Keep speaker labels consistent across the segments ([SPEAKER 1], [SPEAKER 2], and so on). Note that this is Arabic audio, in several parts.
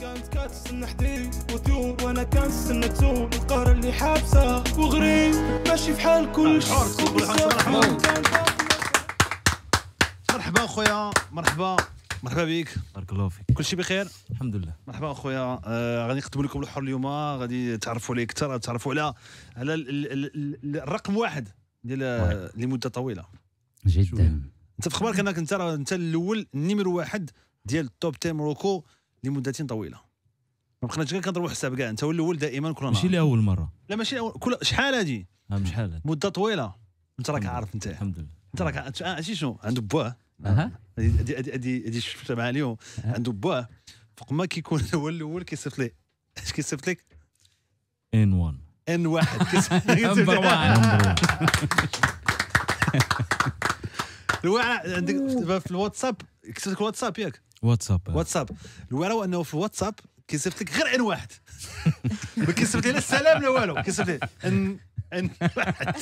[SPEAKER 1] كانت كتستنى حديد وثيور وأنا كنستنى تزول القهر اللي حابسة وغريب ماشي في حال كل شيء
[SPEAKER 2] مرحبا. أخويا مرحبا. مرحبا بك
[SPEAKER 3] بارك الله فيك.
[SPEAKER 2] كل شيء بخير؟
[SPEAKER 3] الحمد لله.
[SPEAKER 2] مرحبا أخويا. آه غادي نقدموا لكم الحر اليوم. غادي تعرفوا عليه أكثر تعرفوا على على ال- ال- ال- الرقم واحد ديال آه، لمدة طويلة.
[SPEAKER 4] جدا.
[SPEAKER 2] أنت في أخبارك أنك أنت أنت الأول النمر واحد ديال ال top 10 Morocco لمدة طويلة. ما بقيناش غير كنضربوا حساب كاع. انت هو الأول دائما كل
[SPEAKER 3] ماشي
[SPEAKER 2] نهار.
[SPEAKER 3] لاول مرة.
[SPEAKER 2] لا ماشي أول- كل شحال هادي؟
[SPEAKER 3] ها شحال هاد؟
[SPEAKER 2] مدة طويلة. انت راك عارف انت.
[SPEAKER 3] الحمد لله.
[SPEAKER 2] انت راك ع- آه، عرفتي شنو عنده بواه
[SPEAKER 4] أها.
[SPEAKER 2] هادي هادي هادي هادي شفتها معاه اليوم. عنده بواه فوق ما كيكون هو الأول كيصيفط لي اش كيصيفط لك
[SPEAKER 3] N 1
[SPEAKER 2] N واحد.
[SPEAKER 4] number واحد
[SPEAKER 2] الواعر عندك في الواتساب؟ كتبت لك الواتساب ياك.
[SPEAKER 3] واتساب.
[SPEAKER 2] واتساب. الواعر هو أنه في الواتساب كيصيفط لك غير N واحد. ما كيصيفط لي لا السلام لا والو. كيصيفط لي N N واحد.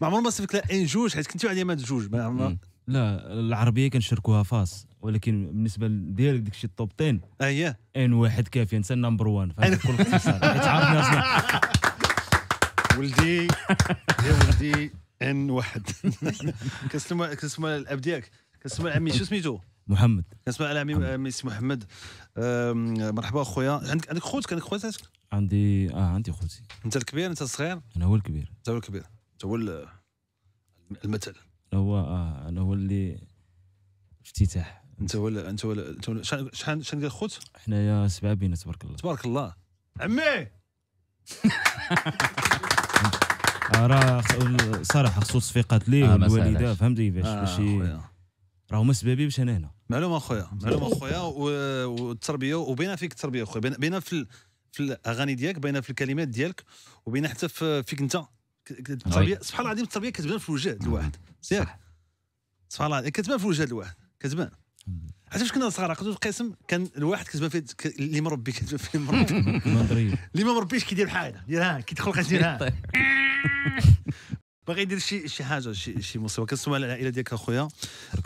[SPEAKER 2] ما عمره ما صيفط لك N جوج حيت كنتو على ماد جوج. ما عمر.
[SPEAKER 3] لا العربية كنشركوها فاس ولكن بالنسبة لديالك داكشي ال top 10
[SPEAKER 2] آه هي.
[SPEAKER 3] N واحد كافيه انت ال number 1 فهذا كل اختصار. حيت عارف ناسنا
[SPEAKER 2] ولدي يا ولدي إن واحد. كنسلم على الأب ديالك. كنسلم على عمي. شو سميتو؟
[SPEAKER 3] محمد.
[SPEAKER 2] كنسمع على عمي عمي سي محمد. مرحبا اخويا عندك عندك خوت؟ عندك خواتاتك
[SPEAKER 3] عندي آه عندي خوتي.
[SPEAKER 2] انت الكبير انت الصغير؟
[SPEAKER 3] أنا هو الكبير.
[SPEAKER 2] انت هو الكبير. انت هو ال- المثل.
[SPEAKER 3] أنا هو آه أنا هو اللي افتتاح.
[SPEAKER 2] انت هو انت هو انت شحال شحال ديال خوت؟
[SPEAKER 3] حنايا سبعة بينا تبارك الله.
[SPEAKER 2] تبارك الله. عمي!
[SPEAKER 3] آه راه صراحة خصو تصفيقات ليه
[SPEAKER 4] آه،
[SPEAKER 3] والوالدة
[SPEAKER 4] ساهلاش.
[SPEAKER 3] فهمتي؟ باش
[SPEAKER 2] آه،
[SPEAKER 3] ماشي
[SPEAKER 2] خويا.
[SPEAKER 3] راه هما سبابي باش أنا هنا.
[SPEAKER 2] معلومة أخويا معلومة أخويا و- والتربية وبين فيك التربية أخويا بين- بين في في الاغاني ديالك بين في الكلمات ديالك وبين حتى في فيك أنت. التربية سبحان الله العظيم التربية كتبان في ديال الواحد. ياك سبحان الله كتبان في ديال الواحد كتبان. عرفتي فاش كنا صغار كنت القسم كان الواحد كتبان فيه ك- اللي مربي كتبان فيه مربي. اللي ما مربيش كيدير دير ها كيدخل كيدير ها. باغي يدير شي شي حاجة شي شي مصيبة كنسمع على العائلة ديالك
[SPEAKER 3] أخويا.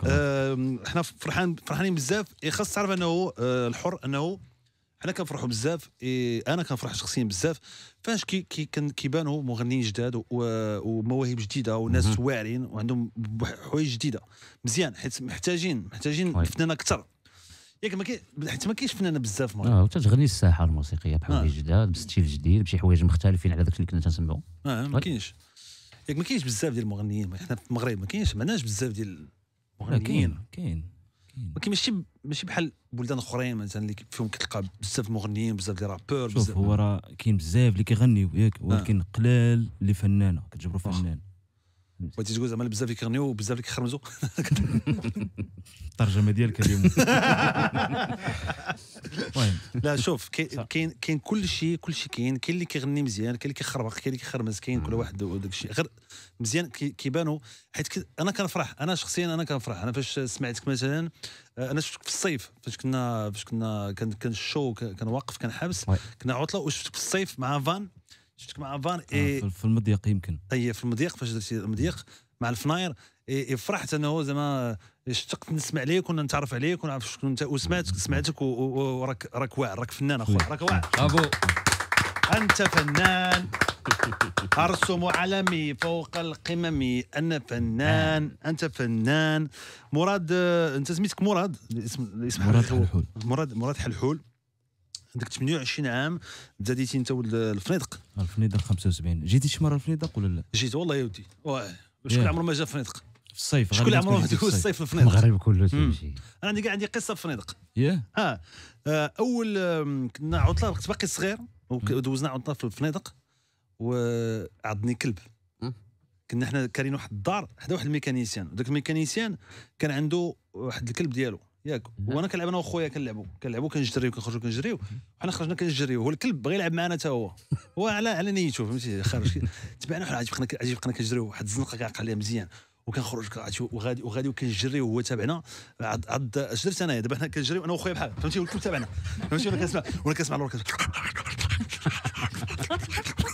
[SPEAKER 2] آم، حنا فرحان فرحانين بزاف إيه خاص تعرف أنه آه، الحر أنه حنا كنفرحوا بزاف إيه أنا كنفرح شخصيا بزاف فاش كي كي كيبانوا مغنيين جداد ومواهب جديدة وناس. واعرين وعندهم حوايج جديدة مزيان حيت محتاجين محتاجين
[SPEAKER 4] oui.
[SPEAKER 2] فنانه أكثر ياك ما حيت ما كاينش فنانه بزاف المغرب
[SPEAKER 4] آه وتتغني الساحة الموسيقية بحوايج
[SPEAKER 2] آه.
[SPEAKER 4] جداد ب style جديد بشي حوايج مختلفين على داك اللي كنا تنسمعوا
[SPEAKER 2] آه mais
[SPEAKER 4] oui.
[SPEAKER 2] كاينش ياك ما كاينش بزاف ديال المغنيين حنا في المغرب ما كاينش ما عندناش بزاف ديال المغنيين.
[SPEAKER 3] كاين كاين
[SPEAKER 2] ولكن ماشي ماشي بحال بلدان أخرين مثلا اللي فيهم كتلقى بزاف المغنيين بزاف ديال rappeurs
[SPEAKER 3] شوف هو راه كاين بزاف اللي كيغنيو ياك ولكن قلال اللي فنانه كتجبروا. فنان.
[SPEAKER 2] بغيتي تقول زعما بزاف اللي كيغنيو وبزاف اللي كيخرمزوا
[SPEAKER 3] الترجمه ديالك اليوم. المهم.
[SPEAKER 2] لا شوف كاين. كاين كل شيء كل شيء كاين. كاين اللي كيغني مزيان كاين اللي كيخربق كاين اللي كيخرمز كاين كل واحد وداك الشيء. غير مزيان كي- كيبانوا حيت أنا كنفرح. أنا شخصيا أنا كنفرح. أنا فاش سمعتك مثلا آه، أنا شفتك في الصيف. فاش كنا فاش كنا كان كان ال show كان واقف كان حابس. كنا عطلة وشفتك في الصيف مع fan. شفتك مع فان
[SPEAKER 3] آه،
[SPEAKER 2] إيه.
[SPEAKER 3] في- في المضيق يمكن.
[SPEAKER 2] هي في المضيق فاش درتي المضيق مع الفناير إيه إيه فرحت أنه زعما اشتقت نسمع ليك ونتعرف عليك ونعرف شكون أنت وسمعت سمعتك وراك راك واعر راك فنان أخويا راك واعر.
[SPEAKER 4] برافو.
[SPEAKER 2] أنت فنان. أرسم علمي فوق القمم أنا فنان أنت فنان. مراد آه، أنت سميتك مراد الاسم الاسم
[SPEAKER 3] مراد.
[SPEAKER 2] حلحول. مراد مراد حلحول. عندك 28 عام زاديتي انت ولد الفنيدق.
[SPEAKER 3] الفنيدق 75 جيتي شي مرة الفنيدق ولا لا؟
[SPEAKER 2] جيت والله يا ودي. واه. شكون. عمره ما جا فنيدق؟
[SPEAKER 3] في الصيف
[SPEAKER 2] شكون عمره ما دوز الصيف. الفنيدق؟
[SPEAKER 4] المغرب كله. تيمشي
[SPEAKER 2] أنا عندي كاع عندي قصة في الفنيدق
[SPEAKER 3] ياه
[SPEAKER 2] آه أول كنا عطلة كنت باقي صغير ودوزنا عطلة في الفنيدق وعضني كلب. كنا حنا كارين واحد الدار حدا واحد ال mécanicien. وداك ال mécanicien كان عنده واحد الكلب ديالو. ياك. وأنا كنلعب أنا وخويا كنلعبوا كنلعبوا كنجريو كنخرجوا كنجريو. وحنا خرجنا كنجريو. هو الكلب بغى يلعب معنا حتى هو. هو على على نيته فهمتي؟ خارج. تبعنا حنا عجيب بقينا كنجريو. واحد الزنقة كاع عليها مزيان. وكنخرج وغادي وغادي وكنجريو وهو تابعنا. عاد عاد اش درت انايا. دابا حنا كنجريو أنا وخويا بحال فهمتي؟ والكل تابعنا. فهمتي؟ وأنا كنسمع وأنا كنسمع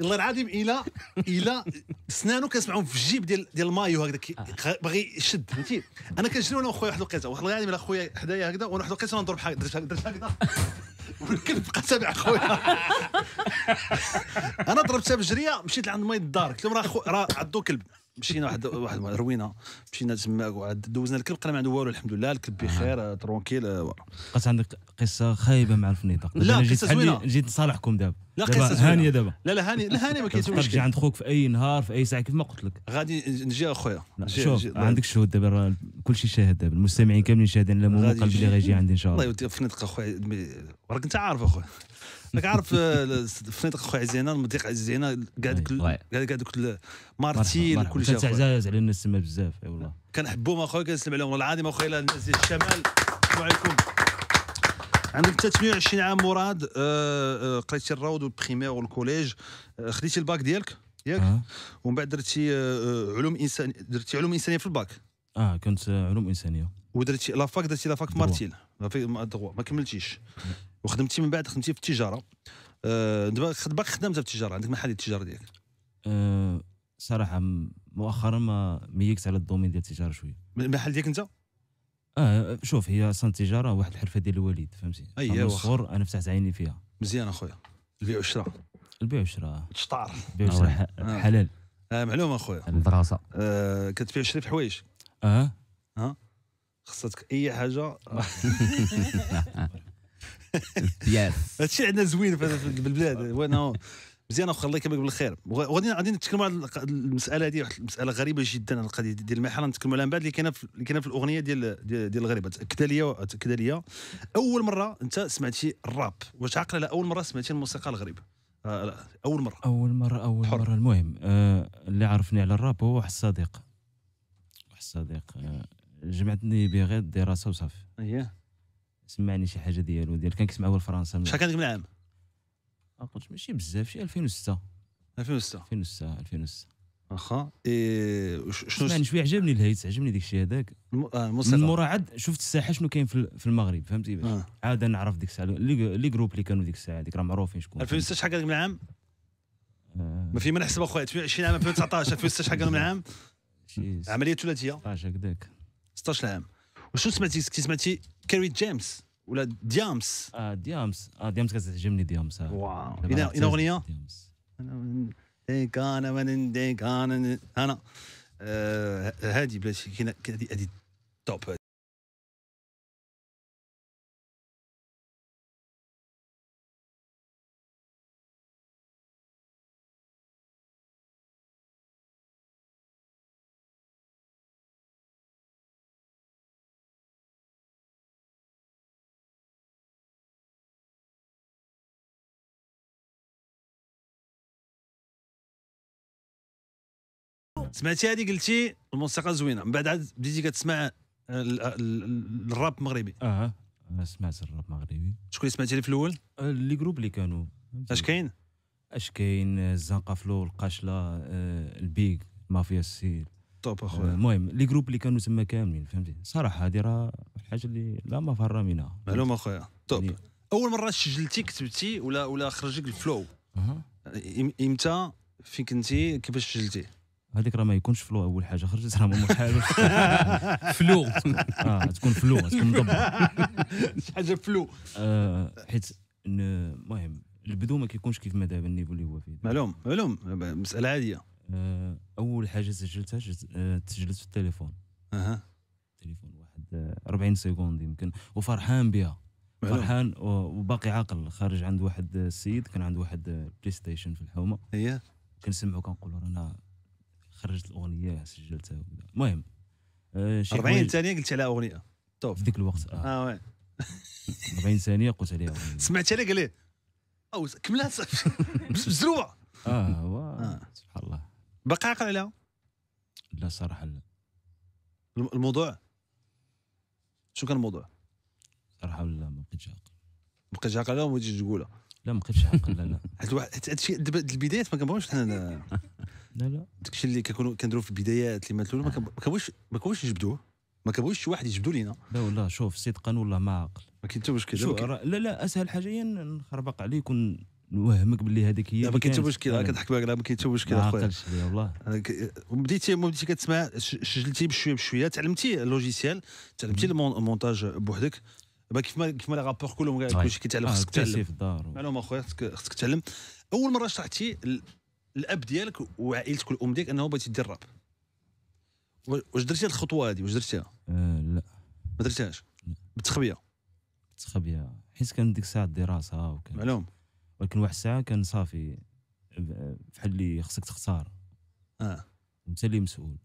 [SPEAKER 2] الله العظيم إلى إلى سنانو كنسمعهم في الجيب ديال ديال المايو هكذا غ- باغي يشد فهمتي؟ أنا كنجري أنا وخويا واحد الوقيته واحد الغالي من خويا حدايا هكذا وأنا واحد الوقيته نضرب بحال درت هكذا. والكلب بقى تابع خويا. أنا ضربتها بجرية مشيت لعند ماي الدار قلت لهم راه. راه عندو كلب. مشينا واحد واحد روينا مشينا تما وعاد دوزنا الكلب لقينا ما عنده والو الحمد لله الكلب بخير آه. tranquille آه،.
[SPEAKER 3] بقات عندك قصة خايبة مع الفنيدق
[SPEAKER 2] لا، زوينة.
[SPEAKER 3] اللي- جيت نصالحكم دابا
[SPEAKER 2] لا قصة.
[SPEAKER 3] هانيه دابا
[SPEAKER 2] لا لا هاني لا هاني ما كاين حتى
[SPEAKER 3] تقدر تجي
[SPEAKER 2] مشكل
[SPEAKER 3] عند خوك في أي نهار في أي ساعة كيف ما قلت لك
[SPEAKER 2] غادي نجي أخويا
[SPEAKER 3] لا، شوف عندك الشهود دابا راه كل شيء شاهد دابا المستمعين كاملين شاهدين مومو
[SPEAKER 2] غادي
[SPEAKER 3] قلبي اللي
[SPEAKER 2] يجي.
[SPEAKER 3] غيجي عندي إن شاء
[SPEAKER 2] الله
[SPEAKER 3] الله
[SPEAKER 2] يودي فنيدق اخويا راك أنت عارف أخويا راك عارف آه، فنيدق أخويا عزيزنا المضيق عزيزنا كاع دوك
[SPEAKER 4] oui.
[SPEAKER 2] كاع دوك
[SPEAKER 3] مرتيل
[SPEAKER 2] وكل شيء.
[SPEAKER 3] كنتعزاز على الناس تما بزاف أي والله.
[SPEAKER 2] كنحبهم أخويا كنسلم عليهم. والله العظيم أخويا الناس ديال الشمال. السلام عليكم. عندك انت 28 عام مراد آه، آه، قريتي الروض وال primaire وال collège. خديتي الباك ديالك؟ ياك؟ ومن بعد درتي علوم انسان درتي علوم إنسانية في الباك؟
[SPEAKER 3] آه كنت علوم إنسانية.
[SPEAKER 2] ودرتي la fac
[SPEAKER 3] درتي
[SPEAKER 2] la fac في la fac ما كملتيش. وخدمتي من بعد خدمتي في التجارة. آه، دابا خد- باقي خدامة في التجارة عندك محل التجارة ديالك؟
[SPEAKER 3] آه صراحة مؤخرا ما ميكت على ال domaine ديال التجارة شوية.
[SPEAKER 2] المحل ديالك انت؟
[SPEAKER 3] آه شوف هي أصلا التجارة واحد الحرفة ديال الوالد فهمتي؟
[SPEAKER 2] واخا.
[SPEAKER 3] الصغر أنا فتحت عيني فيها.
[SPEAKER 2] مزيان أخويا. البيع والشراء.
[SPEAKER 3] البيع والشراء.
[SPEAKER 2] شطار
[SPEAKER 3] البيع
[SPEAKER 4] آه
[SPEAKER 3] والشراء
[SPEAKER 2] آه.
[SPEAKER 3] حلال.
[SPEAKER 2] آه معلوم أخويا.
[SPEAKER 4] الدراسه
[SPEAKER 2] آه كتبيع وشري في حوايج.
[SPEAKER 3] آه؟
[SPEAKER 2] خصك أي حاجة.
[SPEAKER 4] ياس
[SPEAKER 2] هادشي عندنا زوين في في البلاد. وأنا مزيان أخويا الله يكملك بالخير. وغ- وغادي غادي نتكلموا على المسألة هذه واحد المسألة غريبة جدا القضية ديال المحل نتكلموا عليها من بعد اللي كاينة في اللي كاينة في الأغنية ديال ديال, الغريبة. تأكد ليا تأكد ليا أول مرة أنت سمعتي الراب واش عاقل على أول مرة سمعتي الموسيقى الغريبة؟ آه أول مرة.
[SPEAKER 3] أول مرة أول
[SPEAKER 2] حر.
[SPEAKER 3] مرة. المهم آه اللي عرفني على الراب هو واحد الصديق. واحد الصديق آه جمعتني به غير الدراسه وصافي.
[SPEAKER 2] أييه.
[SPEAKER 3] سمعني شي حاجة ديالو ديال كان كيسمع هو الفرنسا
[SPEAKER 2] شحال كان من عام
[SPEAKER 3] ما قلت ماشي بزاف شي 2006
[SPEAKER 2] 2006
[SPEAKER 3] 2006 2006
[SPEAKER 2] واخا إيه شنو
[SPEAKER 3] سمعني شوية عجبني ال beat عجبني ديك الشيء هذاك.
[SPEAKER 2] الم- آه،
[SPEAKER 3] من
[SPEAKER 2] الموسيقى
[SPEAKER 3] مورا عاد شفت الساحة شنو كاين في ال- في المغرب فهمتي باش؟
[SPEAKER 2] آه.
[SPEAKER 3] عاد نعرف ديك الساعة les groupes اللي كانوا ديك الساعة ديك راه معروفين شكون.
[SPEAKER 2] 2006 شحال كان من عام
[SPEAKER 3] آه،
[SPEAKER 2] ما في ما نحسب اخويا 28 عام 2019 2006 شحال كان من عام
[SPEAKER 3] شي
[SPEAKER 2] عملية ثلاثية.
[SPEAKER 3] 16 هكذاك.
[SPEAKER 2] 16 عام وشنو سمعتي كي سمعتي Kery James ولا Diam's
[SPEAKER 3] آه Diam's آه Diam's كتعجبني Diam's.
[SPEAKER 2] واو إنا اغنيه
[SPEAKER 3] ديامس.
[SPEAKER 2] ديك أنا من ديك أنا هادي بلاتي هادي هادي top سمعتي هادي قلتي الموسيقى زوينة من بعد عاد بديتي كتسمع ال- الراب المغربي
[SPEAKER 3] آه أنا سمعت الراب مغربي.
[SPEAKER 2] شكون اللي سمعتي في الأول؟
[SPEAKER 3] آه، les groupes اللي كانوا.
[SPEAKER 2] أش كاين؟
[SPEAKER 3] H-Kayne آه، Zanka Flow القاشلة آه، البيك Mafia
[SPEAKER 2] C
[SPEAKER 3] آه،
[SPEAKER 2] أخويا.
[SPEAKER 3] المهم les groupes اللي كانوا تما كاملين فهمتي؟ صراحة هذه راه الحاجة اللي لا مفر منها
[SPEAKER 2] معلومه أخويا. top
[SPEAKER 3] يعني-
[SPEAKER 2] أول مرة سجلتي كتبتي ولا ولا خرج لك ال
[SPEAKER 3] flow.
[SPEAKER 2] إم- إمتى؟ فين كنتي؟ كيفاش سجلتي
[SPEAKER 3] هذيك راه ما يكونش flow أول حاجة خرجت راه ما محال flow. آه تكون flow تكون مضبط
[SPEAKER 2] شي حاجة flow.
[SPEAKER 3] آه، حيت المهم البدو ما كيكونش كيف ما دابا ال niveau اللي هو فيه.
[SPEAKER 2] معلوم معلوم. مسألة عادية.
[SPEAKER 3] آه، أول حاجة سجلتها آه، تسجلت في التليفون.
[SPEAKER 2] أها.
[SPEAKER 3] التليفون واحد آه، 40 secondes يمكن. وفرحان بها فرحان وباقي عاقل. خارج عند واحد السيد كان عنده واحد PlayStation في الحومة.
[SPEAKER 2] هي؟
[SPEAKER 3] كنسمعو كنقولوا رانا خرجت الأغنية سجلتها وكذا. المهم آه، شي
[SPEAKER 2] 40
[SPEAKER 3] حوايج
[SPEAKER 2] ثانية قلت على أغنية. top
[SPEAKER 3] في ذيك الوقت آه.
[SPEAKER 2] آه وين
[SPEAKER 3] 40 ثانية قلت عليها أغنية.
[SPEAKER 2] سمعتي عليه قال لي أو كملها. مزروع
[SPEAKER 3] آه هو
[SPEAKER 2] آه.
[SPEAKER 3] سبحان الله.
[SPEAKER 2] باقي عاقل عليها؟
[SPEAKER 3] لا صراحة لا.
[SPEAKER 2] الم- الموضوع؟ شو كان الموضوع؟
[SPEAKER 3] صراحة لا ما بقيتش عاقل.
[SPEAKER 2] ما بقيتش عاقل؟ عليها وما تجيش تقولها.
[SPEAKER 3] لا ما بقيتش عاقل لا لا.
[SPEAKER 2] حيت البدايات ما كنبغيوش حنا
[SPEAKER 3] لا لا.
[SPEAKER 2] داكشي اللي كنكونوا كنديروا في البدايات اللي مثلوا ما كنب- ما كنبغيوش ما كنبغيوش يجبدوه. ما كنبغيوش شي واحد يجبدوا لينا.
[SPEAKER 3] لا والله شوف صدقا والله ما عاقل
[SPEAKER 2] ما كاين حتى مشكل
[SPEAKER 3] لا لا أسهل حاجة هي نخربق عليك ون نوهمك باللي هذيك هي
[SPEAKER 2] لا ما كاين حتى مشكل. كنضحك معاك لا ما كاين حتى مشكل
[SPEAKER 3] ما
[SPEAKER 2] اخويا
[SPEAKER 3] عقلتش عليها والله.
[SPEAKER 2] بديتي ما بديتي كتسمع سجلتي بشويه بشوية تعلمتي ال logiciel تعلمتي المون- المونتاج بوحدك. كيف ما كيف ما les rappeurs كلهم كاع
[SPEAKER 4] Ouais.
[SPEAKER 2] كلشي كيتعلم
[SPEAKER 3] آه،
[SPEAKER 2] خصك
[SPEAKER 3] كتعلم
[SPEAKER 2] تعلم معلومة اخويا خصك تعلم. أول مرة شرحتي الاب ديالك وعائلتك والام ديالك انه بغيتي دير راب و- واش درتي الخطوة هذه واش درتيها؟
[SPEAKER 3] آه، لا.
[SPEAKER 2] ما درتيهاش؟ بالتخبية.
[SPEAKER 3] تخبيه حيت كان ديك الساعة الدراسه وكان
[SPEAKER 2] معلوم.
[SPEAKER 3] ولكن واحد الساعة كان صافي. بحال اللي خصك تختار.
[SPEAKER 2] آه.
[SPEAKER 3] وانت اللي مسؤول.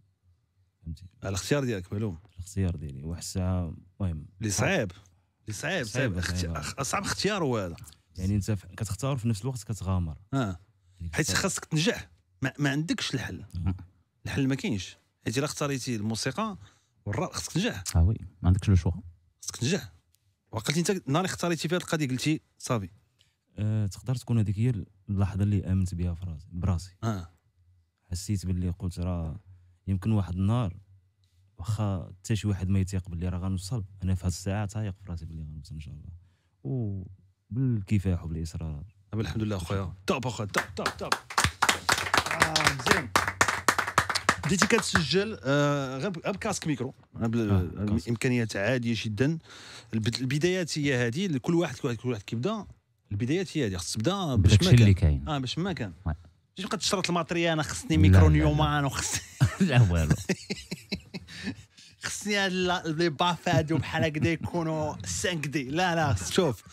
[SPEAKER 3] فهمتي؟
[SPEAKER 2] الاختيار ديالك معلوم.
[SPEAKER 3] الاختيار ديالي. واحد الساعة المهم.
[SPEAKER 2] اللي صعيب. اللي صعيب صعيب صعب اختيار هو هذا.
[SPEAKER 3] يعني انت كتختار في نفس الوقت كتغامر. آه.
[SPEAKER 2] حيت خاصك تنجح. ما, ما عندكش الحل.
[SPEAKER 3] مم.
[SPEAKER 2] الحل ما كاينش. حيت الا اختاريتي الموسيقى والراب خاصك تنجح.
[SPEAKER 4] آه وي ما عندكش لو شوا.
[SPEAKER 2] خاصك تنجح. وعقلتي انت نهار اختاريتي فيها القضية قلتي صافي.
[SPEAKER 3] آه تقدر تكون هذيك هي اللحظة اللي آمنت بها في راسي براسي.
[SPEAKER 2] آه.
[SPEAKER 3] حسيت باللي قلت راه يمكن واحد النهار واخا حتى شي واحد ما يتيق باللي راه غنوصل. أنا في هذه الساعة تايق في راسي باللي غنوصل إن شاء الله. وبالكفاح وبالإصرار.
[SPEAKER 2] دابا الحمد لله اخويا توب اخويا توب توب توب آه مزيان بديتي كتسجل آه غير ب
[SPEAKER 3] casque micro.
[SPEAKER 2] الامكانيات عاديه جدا البد- البدايات هي هذه كل واحد كل واحد كل واحد كيبدا البدايات هي هذه خص تبدا باش ما
[SPEAKER 4] اللي
[SPEAKER 2] كان
[SPEAKER 4] كاين
[SPEAKER 2] آه باش ما كان. ماشي تبقى تشرط ال
[SPEAKER 4] matériel
[SPEAKER 2] أنا
[SPEAKER 4] خصني micro.
[SPEAKER 2] Neumann وخصني
[SPEAKER 4] لا والو
[SPEAKER 2] خصني هاد les baffles هادو بحال هكذا يكونوا 5 دي لا لا شوف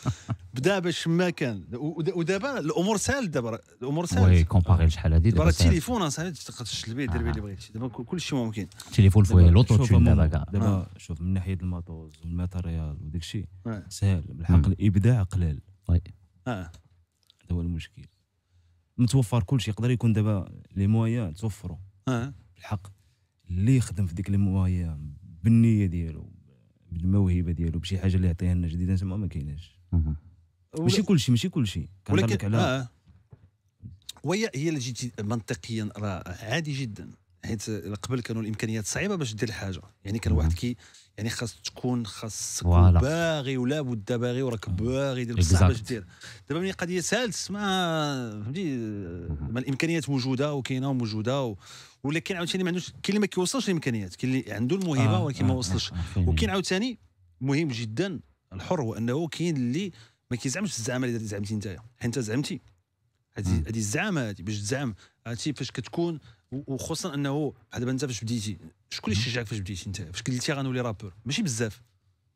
[SPEAKER 2] بدا باش ما كان. ود- ودابا الأمور سهل دابا. الأمور
[SPEAKER 4] oui
[SPEAKER 2] سهل
[SPEAKER 4] comparé شحال هادي
[SPEAKER 2] دابا. التليفون سهل تقدر تشتغل به دير به اللي بغيتي. دابا كل- كل شيء ممكن.
[SPEAKER 4] التليفون فيه
[SPEAKER 3] دابا
[SPEAKER 4] l'auto
[SPEAKER 3] شوف
[SPEAKER 4] tune
[SPEAKER 3] ماما،
[SPEAKER 4] دابا كاع.
[SPEAKER 3] دابا شوف من ناحية ال matos وال matériel وداك الشيء
[SPEAKER 2] آه.
[SPEAKER 3] سهل. بالحق. الإبداع قلال
[SPEAKER 4] oui.
[SPEAKER 2] آه.
[SPEAKER 3] هذا هو المشكل. متوفر كل شيء يقدر يكون دابا les moyens توفروا
[SPEAKER 2] آه.
[SPEAKER 3] بالحق اللي يخدم في ديك les moyens بالنية ديالو بالموهبة ديالو بشي حاجة اللي يعطيها لنا جديدة تما ما كايناش. ماشي كل شيء ماشي كل شيء كنهضر لك
[SPEAKER 2] ولكن
[SPEAKER 3] على
[SPEAKER 2] آه. وهي هي اللي جيتي منطقيا راه عادي جدا. حيت قبل كانوا الإمكانيات صعيبة باش دير الحاجة. يعني كان. واحد كي يعني خاص تكون خاص تكون
[SPEAKER 4] voilà.
[SPEAKER 2] باغي ولا بد باغي وراك باغي دير بصح باش. دير. دابا ملي قضية سالت ما فهمتي؟ ما الإمكانيات موجودة وكاينة وموجودة و... ولا كاين عاوتاني ما عندوش كاين اللي ما كيوصلش الإمكانيات. كاين اللي عنده الموهبة
[SPEAKER 3] آه،
[SPEAKER 2] ولكن ما
[SPEAKER 3] آه،
[SPEAKER 2] وصلش.
[SPEAKER 4] آه،.
[SPEAKER 2] وكاين عاوتاني مهم جدا الحر هو انه كاين اللي ما كيزعمش الزعامه اللي زعمتي انت حيت انت زعمتي. هذه. هذه الزعامه هذه باش تزعم عرفتي فاش كتكون وخصوصا أنه بحال دابا انت فاش بديتي شكون اللي شجعك فاش بديتي انت فاش قلتي غنولي rappeur؟ ماشي بزاف.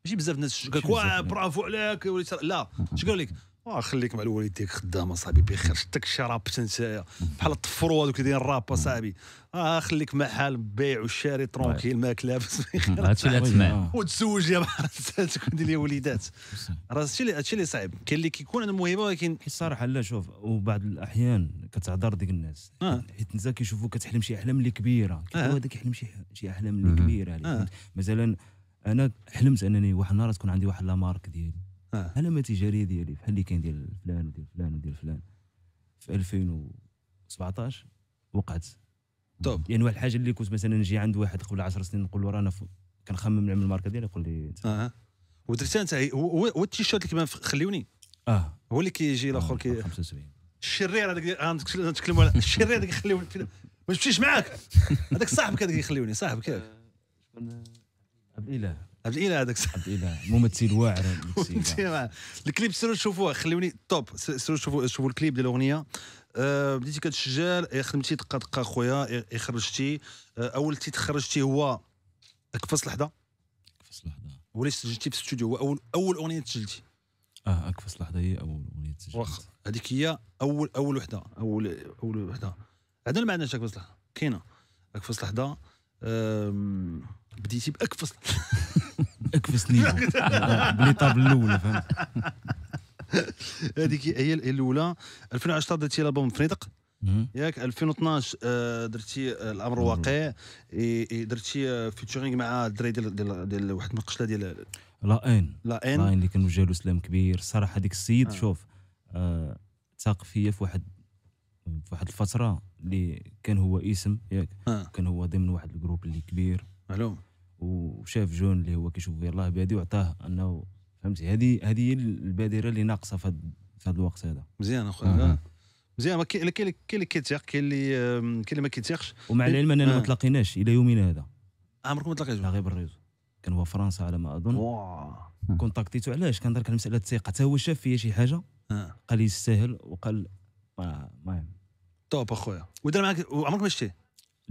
[SPEAKER 2] ماشي بزاف الناس قال لك
[SPEAKER 3] ماشي
[SPEAKER 2] واه. برافو عليك وليت لا. اش قالوا لك؟ خليك مع الوالديك خدام أصاحبي بخير. شتك الشراب أنت بحال الطفرو هذوك اللي دايرين الراب أصاحبي. آه خليك مع حال بيع والشاري tranquille ماك لابس. بخير.
[SPEAKER 4] هادشي اللي تسمع
[SPEAKER 3] آه.
[SPEAKER 2] وتزوج يا بحال تكون دير لي وليدات راه هادشي اللي هادشي اللي صعيب. كاين اللي كيكون عنده موهبه ولكن
[SPEAKER 3] حيت الصراحه لا شوف وبعض الأحيان كتعذر ديك الناس.
[SPEAKER 2] آه.
[SPEAKER 3] حيت انت كيشوفوك كتحلم شي أحلام اللي كبيرة. كيقولوا
[SPEAKER 2] آه.
[SPEAKER 3] هذاك يحلم شي أحلام اللي. كبيرة.
[SPEAKER 2] آه.
[SPEAKER 3] مثلا أنا حلمت أنني واحد النهار تكون عندي واحد لامارك ديالي.
[SPEAKER 2] آه.
[SPEAKER 3] علامه تجاريه ديالي بحال اللي كاين ديال فلان وديال فلان وديال فلان؟ في 2017 وقعت.
[SPEAKER 2] توب
[SPEAKER 3] يعني واحد الحاجة اللي كنت مثلا نجي عند واحد قبل 10 سنين نقول له راه أنا ف- كنخمم نعمل الماركة ديالي يقول لي
[SPEAKER 2] آه. ودرتها أنت؟ هو التيشيرت اللي كيبان خليوني.
[SPEAKER 3] آه.
[SPEAKER 2] هو اللي كيجي الآخر كي
[SPEAKER 3] 75
[SPEAKER 2] الشرير هذاك غنتكلم- غنتكلموا على الشرير هذاك خليوني ما تمشيش معاك. هذاك صاحبك هذاك يخليوني صاحبك. ياك
[SPEAKER 3] عبد الاله
[SPEAKER 2] عبد الإله هذاك.
[SPEAKER 3] عبد الإله ممثل واعر
[SPEAKER 2] الكليب سيروا شوفوه خليوني توب سيروا شوفوا شوفوا الكليب ديال الأغنية. آه بديتي إيه، خدمتي دقه دقه خويا خرجتي. آه أول تيت خرجتي هو اكفص لحظة.
[SPEAKER 3] اكفص لحظة.
[SPEAKER 2] وليت سجلتي في الاستوديو هو اول أول أغنية تسجلتي.
[SPEAKER 3] آه اكفص لحظة هي أول أغنية تسجلت.
[SPEAKER 2] واخا هذيك هي اول أول وحدة اول أول وحدة. عندنا ما عندناش اكفص لحظة. كاينة. اكفص لحظة. بديتي باكفص
[SPEAKER 3] اكفص نيفو آه، بلي طاب الأولى فهمت؟
[SPEAKER 2] هذيك هي الأولى. 2010 درتي البوم فريدق. ياك. 2012 آه، درتي آه، الأمر واقع. درتي featuring مع الدراري ديال ديال واحد النقشه ديال
[SPEAKER 3] لا إن.
[SPEAKER 2] لا
[SPEAKER 3] لا إن اللي كان وجه له سلام كبير. صراحة هذيك السيد
[SPEAKER 2] آه.
[SPEAKER 3] شوف آه تاق فيا في واحد في واحد الفترة اللي كان هو اسم ياك.
[SPEAKER 2] آه،
[SPEAKER 3] كان هو ضمن واحد ال groupe اللي كبير.
[SPEAKER 2] معلوم.
[SPEAKER 3] وشاف jeune اللي هو كيشوف يلاه بهذه وعطاه انه فهمتي؟ هذه هذه هي البادرة اللي ناقصة في هذا الوقت هذا.
[SPEAKER 2] مزيان. أخويا مزيان. ما كاين اللي كيتيق كاين اللي كاين اللي ما كيتيقش.
[SPEAKER 3] ومع العلم أننا
[SPEAKER 2] آه.
[SPEAKER 3] ما تلاقيناش إلى يومنا هذا.
[SPEAKER 2] عمركم ما
[SPEAKER 3] لا
[SPEAKER 2] تلاقيتوا
[SPEAKER 3] غير بال réseau. كان هو فرنسا على ما
[SPEAKER 2] أظن.
[SPEAKER 3] contactيتو علاش؟ كان دارك المسألة الثقه حتى هو شاف فيا شي حاجة؟
[SPEAKER 2] آه.
[SPEAKER 3] قال لي يستاهل وقال ما- المهم
[SPEAKER 2] top أخويا. ودار معاك عمرك ما شتيه.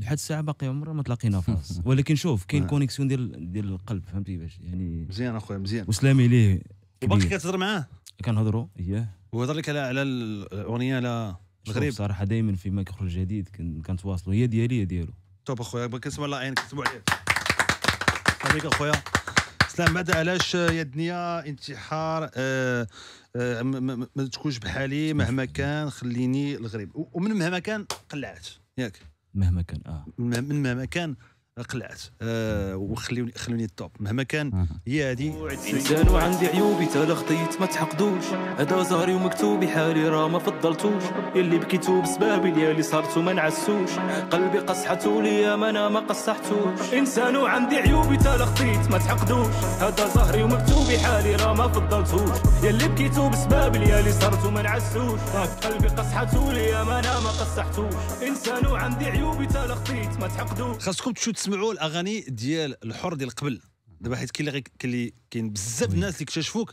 [SPEAKER 3] لحد الساعة باقي عمرنا ما تلاقينا فاس ولكن شوف كاين
[SPEAKER 2] آه.
[SPEAKER 3] connexion ديال ديال القلب فهمتي باش؟ يعني
[SPEAKER 2] مزيان أخويا مزيان.
[SPEAKER 3] وسلامي ليه
[SPEAKER 2] وباقي كتهضر معاه؟
[SPEAKER 3] كنهضروا اياه
[SPEAKER 2] وهضر لك على على الأغنية على الغريب؟
[SPEAKER 3] شوف صراحة دائما فيما كيخرج جديد كن- كنتواصلوا. هي ديالي هي ديالو.
[SPEAKER 2] توب أخويا كنسمع الله يعينك كتبوا عليه عليك أخويا. سلام بعد علاش يا الدنيا انتحار آه آه ما- تكونش بحالي مهما كان خليني الغريب. ومن مهما كان قلعت. ياك.
[SPEAKER 3] مهما كان
[SPEAKER 2] آه. مهما كان. قلعت. آه وخلوني خلوني التوب. مهما كان هي هذه.
[SPEAKER 1] انسان وعندي عيوبي تالا خطيت ما تحقدوش. هذا زهري ومكتوبي حالي راه ما فضلتوش. يلي بكيتو بسبابي ديالي صارتو ما نعسوش. قلبي قصحتو ليا ما أنا ما قصحتوش. إنسان وعندي عيوبي تالا خطيت ما تحقدوش. هذا زهري ومكتوبي حالي راه ما فضلتوش. يلي بكيتو بسبابي ديالي صارتو ما نعسوش. قلبي قصحتو ليا ما أنا ما قصحتوش. إنسان وعندي عيوبي تالا خطيت ما تحقدوش.
[SPEAKER 2] خاصكم تمشيو تسمعوا الأغاني ديال الحر ديال قبل. دابا حيت كاين اللي كاين كاين بزاف الناس اللي اكتشفوك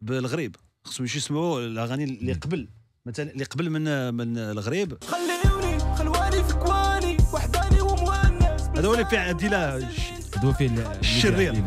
[SPEAKER 2] بالغريب. خصهم يمشيو يسمعوا الأغاني اللي قبل. مثلا اللي قبل من من الغريب.
[SPEAKER 1] خليوني خلواني في كواني وحداني ومونس
[SPEAKER 2] هذا هو اللي فيه عديلة
[SPEAKER 3] هذا هو فيه
[SPEAKER 2] الشرير.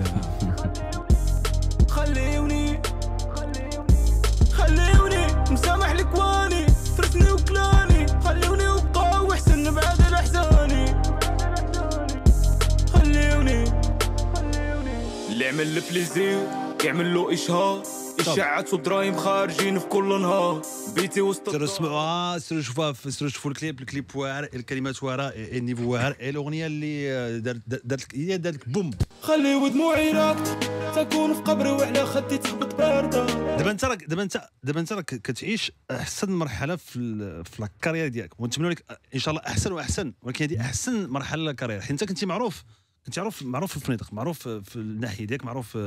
[SPEAKER 1] اللي عمل ال plaisir يعمل له إشهار. إشاعات و drames خارجين في كل نهار. بيتي وسط
[SPEAKER 2] سيروا
[SPEAKER 1] الدار.
[SPEAKER 2] سمعوها سيروا شوفوها سيروا شوفوا الكليب. الكليب واعر الكلمات واعرة ال niveau واعر. الأغنية اللي آه، دارت هي دارت لك boom.
[SPEAKER 1] خلي ودموعي راكت تكون في قبري وعلى خدي تهبط بارده
[SPEAKER 2] دابا انت راك دابا انت دابا انت راك كتعيش أحسن مرحلة في في ال carrière ديالك. ونتمنى لك إن شاء الله أحسن وأحسن ولكن هذه أحسن مرحلة لل carrière. حيت أنت كنتي معروف كنت معروف معروف في الفنيدق معروف في الناحية ديالك معروف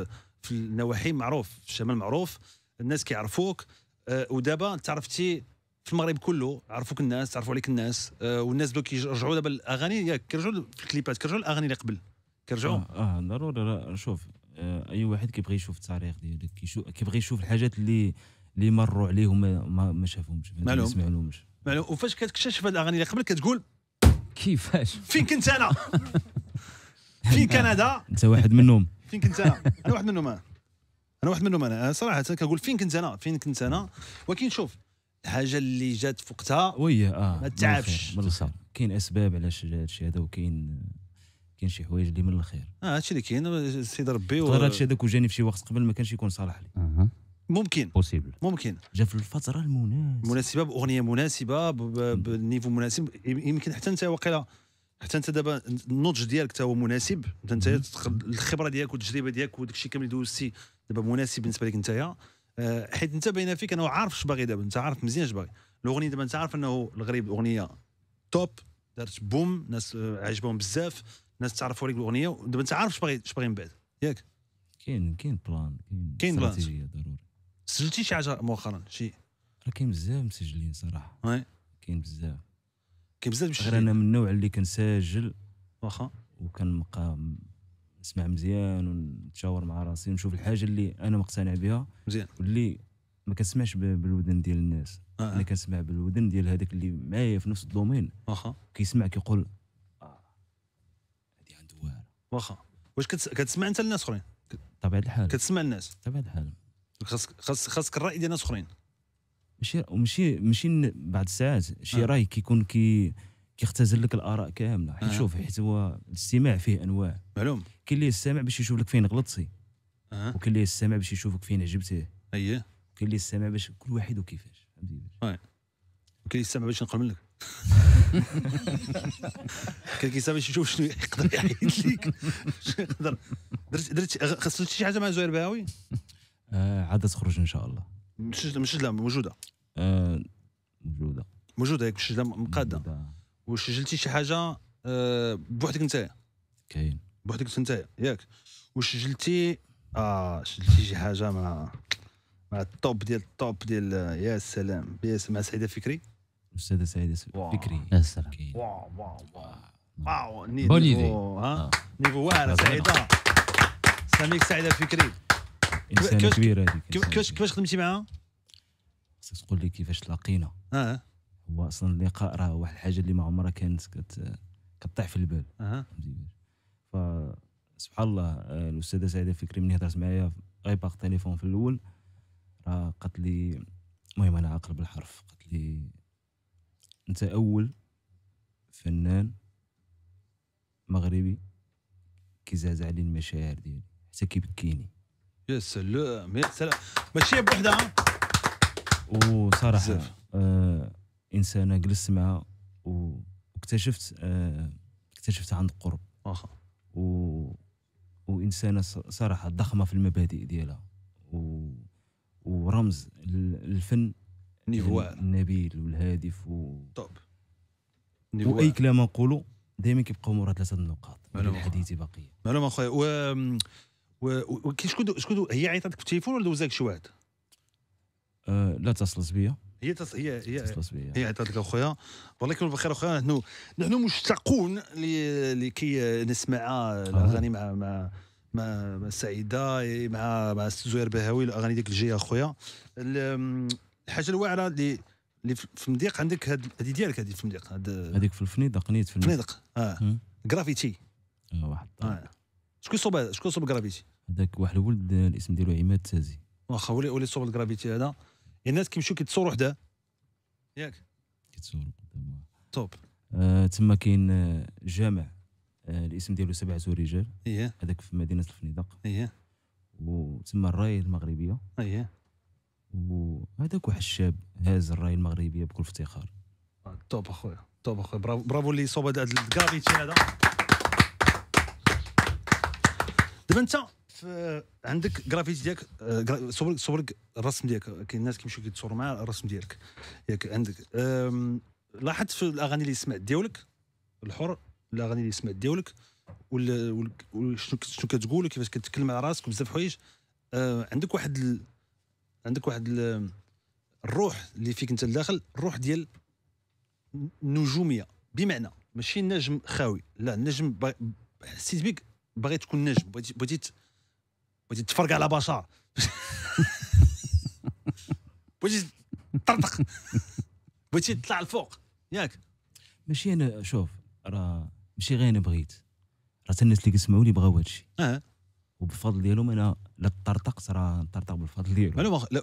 [SPEAKER 2] في النواحي معروف في الشمال معروف. الناس كيعرفوك. آه، ودابا انت عرفتي في المغرب كله عرفوك الناس تعرفوا عليك الناس. آه، والناس بداو كيرجعوا دابا الأغاني ياك كيرجعوا في الكليبات كيرجعوا الأغاني اللي قبل. كيرجعوا؟
[SPEAKER 3] آه, آه ضروري. شوف آه أي واحد كيبغي يشوف التاريخ ديالك كيبغي يشوف الحاجات اللي اللي مروا عليه وما ما, ما شافهمش. ما سمعلهمش.
[SPEAKER 2] معلوم. وفاش كتكتشف هاد الأغاني اللي قبل كتقول
[SPEAKER 4] كيفاش؟
[SPEAKER 2] فين كنت أنا؟ فين كندا.
[SPEAKER 3] انت واحد منهم.
[SPEAKER 2] فين كنت أنا؟ أنا واحد منهم أنا. أنا واحد منهم أنا. أنا صراحة كنقول فين كنت أنا؟ فين كنت أنا؟ ولكن شوف الحاجة اللي جات في وقتها
[SPEAKER 3] oui آه
[SPEAKER 2] ما تعبش.
[SPEAKER 3] من الخير كاين أسباب علاش جا هادشي هذا وكاين كاين شي حوايج اللي من الخير.
[SPEAKER 2] آه هادشي اللي كاين سيدي ربي و...
[SPEAKER 3] غير هادشي هذاك وجاني في شي وقت قبل ما كانش يكون صالح لي.
[SPEAKER 2] ممكن.
[SPEAKER 4] possible
[SPEAKER 2] ممكن.
[SPEAKER 3] جا في الفترة المناسبة.
[SPEAKER 2] مناسبة باغنيه مناسبة بال niveau مناسب يمكن حتى أنت واقيلا حتى انت دابا النضج ديالك حتى هو مناسب انت الخبرة ديالك والتجربة ديالك وداك الشيء كامل اللي دوزتي دابا مناسب بالنسبة لك انت حيت انت باينة فيك أنه عارف اش باغي دابا انت عارف مزيان اش باغي. الأغنية دابا انت عارف أنه الغريب أغنية top دارت boom ناس آه، عجبهم بزاف ناس تعرفوا عليك بالاغنيه ودابا انت عارف اش باغي اش باغي من بعد. ياك؟
[SPEAKER 3] كاين كاين plan كاين plan. ضروري.
[SPEAKER 2] سجلتي شي حاجة مؤخرا؟ شي.
[SPEAKER 3] راه كاين بزاف مسجلين
[SPEAKER 2] صراحة.
[SPEAKER 3] كاين بزاف.
[SPEAKER 2] كاين بزاف باش
[SPEAKER 3] غير أنا من النوع اللي كنسجل
[SPEAKER 2] واخا
[SPEAKER 3] وكنبقى نسمع مزيان ونتشاور مع راسي ونشوف الحاجة اللي أنا مقتنع بها
[SPEAKER 2] مزيان.
[SPEAKER 3] واللي ما كنسمعش بالودن ديال الناس.
[SPEAKER 2] آه.
[SPEAKER 3] أنا كنسمع بالودن ديال هذاك اللي معايا في نفس ال domaine.
[SPEAKER 2] واخا.
[SPEAKER 3] كيسمع كيقول آه هذه عنده واعرة.
[SPEAKER 2] واخا. واش كتس- كتسمع أنت للناس أخرين؟
[SPEAKER 3] طبيعة الحال.
[SPEAKER 2] كتسمع الناس؟
[SPEAKER 3] طبيعة الحال.
[SPEAKER 2] خاصك خاص خاصك الرأي ديال ناس أخرين.
[SPEAKER 3] ماشي ماشي ن- بعض الساعات شي
[SPEAKER 2] آه.
[SPEAKER 3] راي كيكون كي كيختزل لك الآراء كاملة. حيت
[SPEAKER 2] آه.
[SPEAKER 3] شوف حيت هو الاستماع فيه أنواع.
[SPEAKER 2] معلوم.
[SPEAKER 3] كاين اللي يستمع باش يشوف لك فين غلطتي.
[SPEAKER 2] آه.
[SPEAKER 3] وكاين اللي يستمع باش يشوفك فين عجبتيه.
[SPEAKER 2] أييه.
[SPEAKER 3] كاين اللي يستمع باش كل واحد وكيفاش. فهمتي؟
[SPEAKER 2] وكاين اللي يستمع باش نقل منك. كاين اللي يستمع باش يشوف شنو يقدر يعيط ليك. شنو يقدر. درت درت خاصك شي حاجة مع زهير باوي
[SPEAKER 3] آه عاد تخرج إن شاء الله.
[SPEAKER 2] مش مش لا موجودة.
[SPEAKER 3] آه موجودة.
[SPEAKER 2] موجودة هيك لا مقادة.
[SPEAKER 3] موجودة.
[SPEAKER 2] وسجلتي شي حاجة آه، بوحدك انت
[SPEAKER 3] كاين.
[SPEAKER 2] بوحدك أنت ياك. وسجلتي آه سجلتي شي حاجة مع مع الطوب ديال الطوب ديال يا سلام بيس مع سعيده فكري؟
[SPEAKER 3] الاستاذه سعيده. فكري.
[SPEAKER 4] يا سلام.
[SPEAKER 2] waw waw
[SPEAKER 4] waw.
[SPEAKER 2] waw.
[SPEAKER 4] niveau،.
[SPEAKER 2] ها؟
[SPEAKER 4] آه.
[SPEAKER 2] niveau واعرة سعيدة. ساميك سعيدة فكري.
[SPEAKER 3] إنسانة
[SPEAKER 2] كيفاش-
[SPEAKER 3] كبيرة هذيك
[SPEAKER 2] كيفاش. كيفاش خدمتي معاها؟
[SPEAKER 3] خصك تقول لي كيفاش تلاقينا
[SPEAKER 2] آه.
[SPEAKER 3] هو أصلا اللقاء راه واحد الحاجة اللي ما عمرها كانت كت... كطيح في البال.
[SPEAKER 2] أها.
[SPEAKER 3] فهمتي ف سبحان الله الأستاذة سعيدة فكري ملي هضرت معايا غير باغ تليفون في الأول. راه قالت لي المهم أنا عاقل بالحرف. قالت لي أنت أول فنان مغربي كيزعزع لي المشاعر ديالي. حتى كيبكيني.
[SPEAKER 2] يا سلام يا سلام. ماشي بوحدها. وصراحة.
[SPEAKER 3] آه إنسانة جلست معها و- واكتشفت آه اكتشفتها عند قرب
[SPEAKER 2] واخا
[SPEAKER 3] و... وإنسانة صراحة ضخمة في المبادئ ديالها و... ورمز لل- الفن
[SPEAKER 2] niveau واعر
[SPEAKER 3] النبيل والهادف و...
[SPEAKER 2] top
[SPEAKER 3] niveau
[SPEAKER 2] واعر.
[SPEAKER 3] كلام نقولوا دائما كيبقاو مورا ثلاثة النقاط. الحديث بقيه
[SPEAKER 2] معلومه اخويا و و وكاين شكون شكون هي عيطتك في التليفون ولا دوزاك شي واحد؟
[SPEAKER 3] آه لا تصلت بيا
[SPEAKER 2] هي تص... هي هي
[SPEAKER 3] تصلت بيا
[SPEAKER 2] هي عيطت لك أخويا. والله يكون بخير أخويا. نحن نحن مشتاقون لكي نسمع الأغاني مع مع مع سعيدة مع مع زهير بهاوي الأغاني ديك الجاية أخويا. ال- الحاجة الواعره اللي اللي في المضيق عندك هذه ديالك هذه في المضيق
[SPEAKER 3] هذيك في الفنيدق نيت في الفنيدق
[SPEAKER 2] فنيدق
[SPEAKER 3] آه.
[SPEAKER 2] جرافيتي
[SPEAKER 3] آه واحد.
[SPEAKER 2] آه. شكون صوب؟ شكون صوب جرافيتي
[SPEAKER 3] هذاك واحد الولد آه، الاسم ديالو عماد تازي
[SPEAKER 2] واخا ولي ولي صوب الجرافيتي هذا. الناس كيمشيو كيتصوروا حداه ياك.
[SPEAKER 3] كيتصور قدامه.
[SPEAKER 2] top
[SPEAKER 3] آه تما كاين آه، جامع آه الاسم ديالو سبعة رجال
[SPEAKER 2] إيه.
[SPEAKER 3] هذاك في مدينة الفنيدق.
[SPEAKER 2] إيه.
[SPEAKER 3] وتما الراية المغربية.
[SPEAKER 2] إيه.
[SPEAKER 3] وهذاك واحد الشاب هاز الراية المغربية بكل افتخار.
[SPEAKER 2] top أخويا. top أخويا. bravo bravo اللي صوب هذا الجرافيتي هذا. دابا أنت في عندك جرافيتي ديالك آه، صور لك صور الرسم ديالك كاين الناس كيمشيو كيتصوروا مع الرسم ديالك. ياك عندك لاحظت في الأغاني اللي سمعت ديالك الحر الأغاني اللي سمعت ديالك وشنو شنو كتقول وكيفاش كتكلم على راسك بزاف حوايج. آه، عندك واحد ال... عندك واحد ال... الروح اللي فيك انت الداخل الروح ديال النجوميه بمعنى ماشي نجم خاوي لا با... حسيت بك باغي تكون نجم بغيتي بغيتي ت- بغيتي تفرق على بشر بغيتي تطرطق. بغيتي تطلع الفوق ياك.
[SPEAKER 3] ماشي أنا شوف راه ماشي غير أنا بغيت. راه الناس اللي كيسمعوا لي بغاو هادشي.
[SPEAKER 2] أه.
[SPEAKER 3] وبالفضل ديالهم أنا لا طرطقت راه نطرطق بالفضل ديالهم.
[SPEAKER 2] معلومه لا.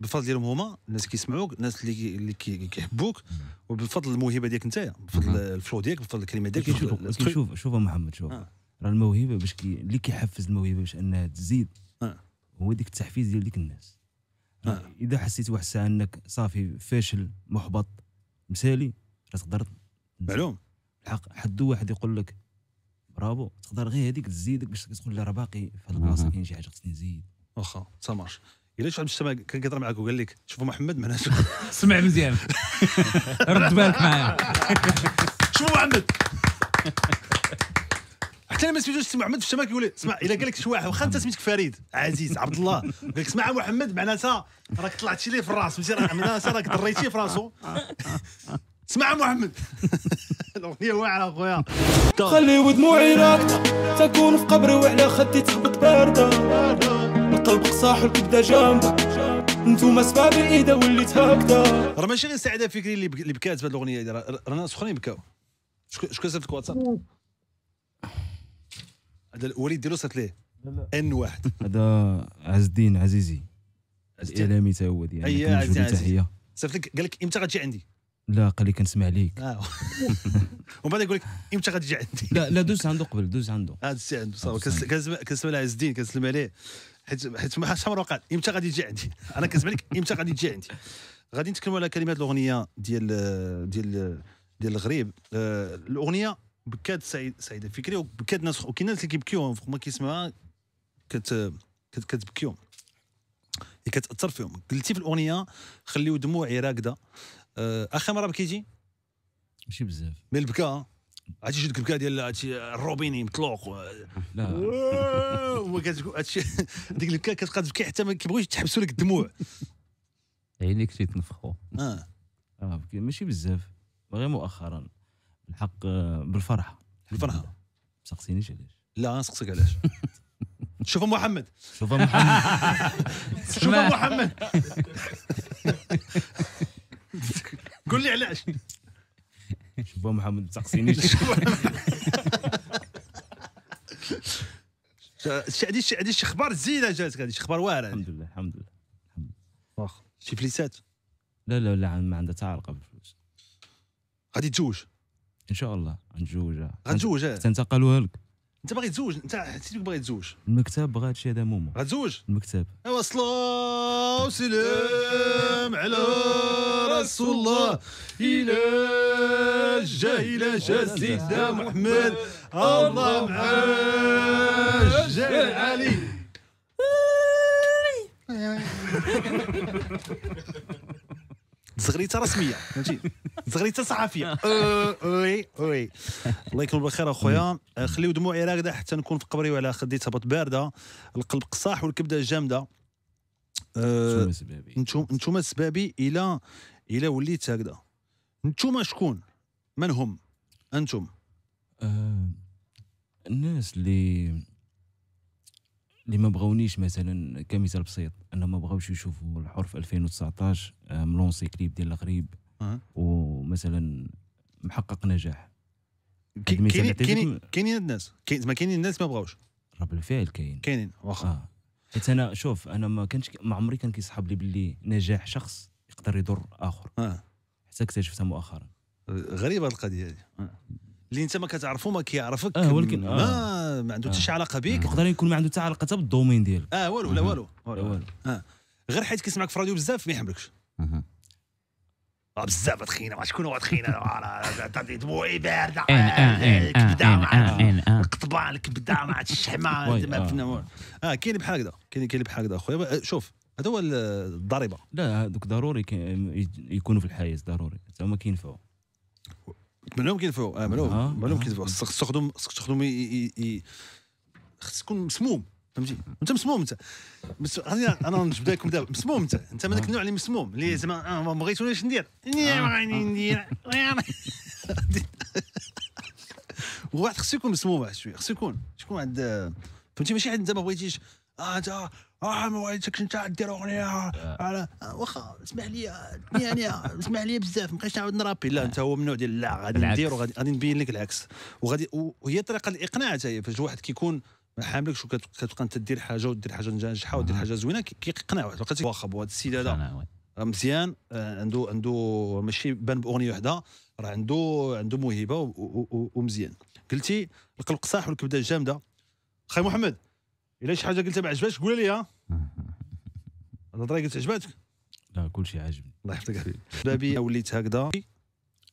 [SPEAKER 2] بالفضل ديالهم هما الناس كيسمعوك الناس اللي اللي كي- كيحبوك. وبالفضل الموهبة ديالك انت بفضل ال flow ديالك بفضل الكلمات ديالك
[SPEAKER 3] شوف شوف محمد شوف.
[SPEAKER 2] آه.
[SPEAKER 3] راه الموهبة باش كي اللي كيحفز الموهبة باش أنها تزيد
[SPEAKER 2] آه.
[SPEAKER 3] هو ديك التحفيز ديال ديك الناس.
[SPEAKER 2] آه.
[SPEAKER 3] إذا حسيت واحد الساعة أنك صافي فاشل محبط مسالي راه تقدر
[SPEAKER 2] معلوم.
[SPEAKER 3] لاح حدا واحد يقول لك برافو تقدر غير هذيك تزيدك باش تقول لا راه باقي في هذه
[SPEAKER 4] البلاصة.
[SPEAKER 3] كاين شي حاجة خصني نزيد.
[SPEAKER 2] واخا ça marche إلا شي واحد السماء كان كيهضر معاك وقال لك شوفوا محمد معناته
[SPEAKER 4] سمع مزيان. رد بالك معايا.
[SPEAKER 2] شوفوا محمد. حتى أنا ما سميتوش سي محمد في الشمال كيقول لي اسمع إلا قال لك شي واحد واخا أنت سميتك فريد. عزيز عبد الله. قال لك اسمع محمد معناتها راك طلعتي ليه في الراس معناتها راك ضريتيه في راسو. اسمع محمد. الأغنية واعرة أخويا.
[SPEAKER 1] خلي ودموعي راكدة تكون في قبري وعلى خدي تهبط باردة. القلب قصاح والكبدة جامدة. انتوما سباب الايدة وليت هكذا.
[SPEAKER 2] راه ماشي غير سعيدة فكري اللي بك- اللي بكات بهذه الأغنية هذه ناس أخرين بكاو. شكون شكون صيفط لك واتساب؟ هذا الوليد ديالو صيفط ليه؟ ان واحد.
[SPEAKER 3] هذا عز الدين عزيزي الإعلامي تا هو ديالنا
[SPEAKER 2] عزيزي
[SPEAKER 3] له
[SPEAKER 2] عزيزي.
[SPEAKER 3] تحية.
[SPEAKER 2] صيفط لك قال لك إمتى غتجي عندي؟
[SPEAKER 3] لا قال لي كنسمع ليك.
[SPEAKER 2] آه. ومن بعد يقول لك إمتى غتجي عندي؟
[SPEAKER 3] لا لا دوز عنده قبل دوز عنده.
[SPEAKER 2] هذا السي عنده صافي.
[SPEAKER 3] آه،
[SPEAKER 2] كنس- كنسمع كنسمع لعز الدين كنسلم عليه حيت حيت ما مرة وقع إمتى غادي تجي عندي؟ أنا كنسمع لك إمتى غادي تجي عندي. غادي نتكلموا على كلمات الأغنية ديال ديال ديال الغريب. آه، الأغنية بكات سعيد سعيده فكري وبكات ناس وكاين ناس اللي كيبكيو هما كيسمعوها كت كت- كتبكيهم هي كتأثر فيهم. قلتي في الأغنية خليو دموعي راكده آه، اخر مرة بكيتي؟
[SPEAKER 3] ماشي بزاف.
[SPEAKER 2] من البكاء عرفتي شي ديك البكا ديال الروبيني مطلوق. و-
[SPEAKER 3] لا
[SPEAKER 2] هادشي ديك البكا كتبقى تبكي حتى ما كيبغيوش يتحبسوا لك الدموع.
[SPEAKER 5] عينيك تيتنفخوا
[SPEAKER 3] آه. آه ماشي بزاف. غير مؤخرا. بالحق آه، بالفرحة.
[SPEAKER 2] الفرحه
[SPEAKER 3] ما سقسينيش علاش؟
[SPEAKER 2] لا نسقسيك علاش؟ شوف محمد.
[SPEAKER 3] شوف محمد.
[SPEAKER 2] شوف محمد. قول لي علاش.
[SPEAKER 3] شوف محمد ما سقسينيش
[SPEAKER 2] شي هادي شي أخبار زينة جاتك هادي شي أخبار واعره.
[SPEAKER 3] الحمد لله الحمد لله.
[SPEAKER 2] واخا. شي فليسات؟
[SPEAKER 3] لا لا لا ما عندها حتى علاقة بالفلوس.
[SPEAKER 2] غادي تزوج.
[SPEAKER 3] إن شاء الله غنتزوج
[SPEAKER 2] غتزوج آه.
[SPEAKER 3] حتى انت قالوها لك.
[SPEAKER 2] أنت باغي تزوج؟ أنت حسيتك باغي تزوج.
[SPEAKER 3] المكتب بغى هادشي هذا موما
[SPEAKER 2] غتزوج؟
[SPEAKER 3] المكتب.
[SPEAKER 2] أيوا صلاة وسلام على رسول الله. إلى جا إلى جا سيدنا محمد. الله معاه جا علي زغريته رسمية فهمتي؟ زغريته صحفية. oui oui الله يكون بالخير أخويا. أه، خليو دموعي راكده حتى نكون في قبري وعلى خدي تهبط باردة. القلب قصاح والكبدة
[SPEAKER 3] جامدة. سبابي
[SPEAKER 2] أنتم أنتم السبابي إلى إلى وليت هكذا. أنتم شكون من هم؟ أنتم.
[SPEAKER 3] آه الناس اللي اللي ما بغاونيش مثلا كمثال بسيط أنا ما بغاوش يشوفوا الحر في 2019 آه ملونسي كليب ديال الغريب
[SPEAKER 2] أه.
[SPEAKER 3] ومثلا محقق نجاح.
[SPEAKER 2] كاينين كاينين الناس. كاين زعما كاينين الناس ما بغاوش.
[SPEAKER 3] راه بالفعل كاين.
[SPEAKER 2] كاينين واخا.
[SPEAKER 3] آه. حيت أنا شوف أنا ما كانش ما عمري كان كيصحاب لي باللي نجاح شخص يقدر يضر آخر.
[SPEAKER 2] أه.
[SPEAKER 3] حتى اكتشفتها مؤخرا.
[SPEAKER 2] غريبة القضية هذه آه. اللي انت ما كتعرفو ما كيعرفك.
[SPEAKER 3] آه، ولكن-
[SPEAKER 2] ما ما عنده حتى
[SPEAKER 3] آه.
[SPEAKER 2] شي علاقة بك
[SPEAKER 3] يقدر يكون ما عنده حتى علاقة حتى بالدومين ديالك
[SPEAKER 2] آه والو لا والو والو.
[SPEAKER 3] والو.
[SPEAKER 2] غير حيت كيسمعك في الراديو بزاف ما يحملكش. آه، بزاف تخينه ما شكون هو تخينه تعطي دموعي بارده.
[SPEAKER 5] آه، آه،
[SPEAKER 2] الكبدة
[SPEAKER 5] آه، آه.
[SPEAKER 2] القطبه الكبده مع الشحمه
[SPEAKER 3] آه.
[SPEAKER 2] آه كاين بحال هكذا كاين كاين بحال هكذا اخويا آه، شوف هذا هو ال- الضريبة.
[SPEAKER 3] لا هذوك ضروري كي- يكونوا في الحياة ضروري. حتى هما كينفعوا
[SPEAKER 2] معلوم كينفعوا آه معلوم
[SPEAKER 3] آه،
[SPEAKER 2] معلوم
[SPEAKER 3] آه.
[SPEAKER 2] كينفعوا خصك تخدم خصك تخدم خصك تكون مسموم. فهمتي؟ انت مسموم انت. بس غادي أنا نجبد لكم دابا. مسموم انت. انت من ذاك النوع اللي مسموم. اللي زعما آه، ما بغيتونيش ندير. غادي ندير. واحد خصو يكون مسموم واحد شوية. خصو يكون. شكون عند فهمتي؟ ماشي عند انت ما بغيتيش. آه انت آه ما بغيتكش انت دير أغنية. على آه، واخا اسمح لي آه، يعني اسمح لي بزاف ما بقيتش نعاود نرابي. لا انت هو من النوع ديال لا غادي. ندير وغادي غادي نبين لك العكس. وغادي وهي طريقة الإقناع حتى هي فاش واحد كيكون ما حاملكش وكت- كتبقى انت دير حاجة ودير حاجة ناجحة ودير حاجة زوينة كي- كيقنع واحد واخا بو هذا السيد هذا مزيان آه، عنده عنده ماشي بان بأغنية وحدة راه عنده عنده موهبة ومزيان. قلتي القلب قصاح والكبدة جامده خاي محمد. إلا شي حاجة قلتها ما عجباتش قولها لي ها. الهضره قلت عجباتك.
[SPEAKER 3] لا كل شيء عاجبني.
[SPEAKER 2] الله يحفظك حبيبي. بابي وليت هكذا.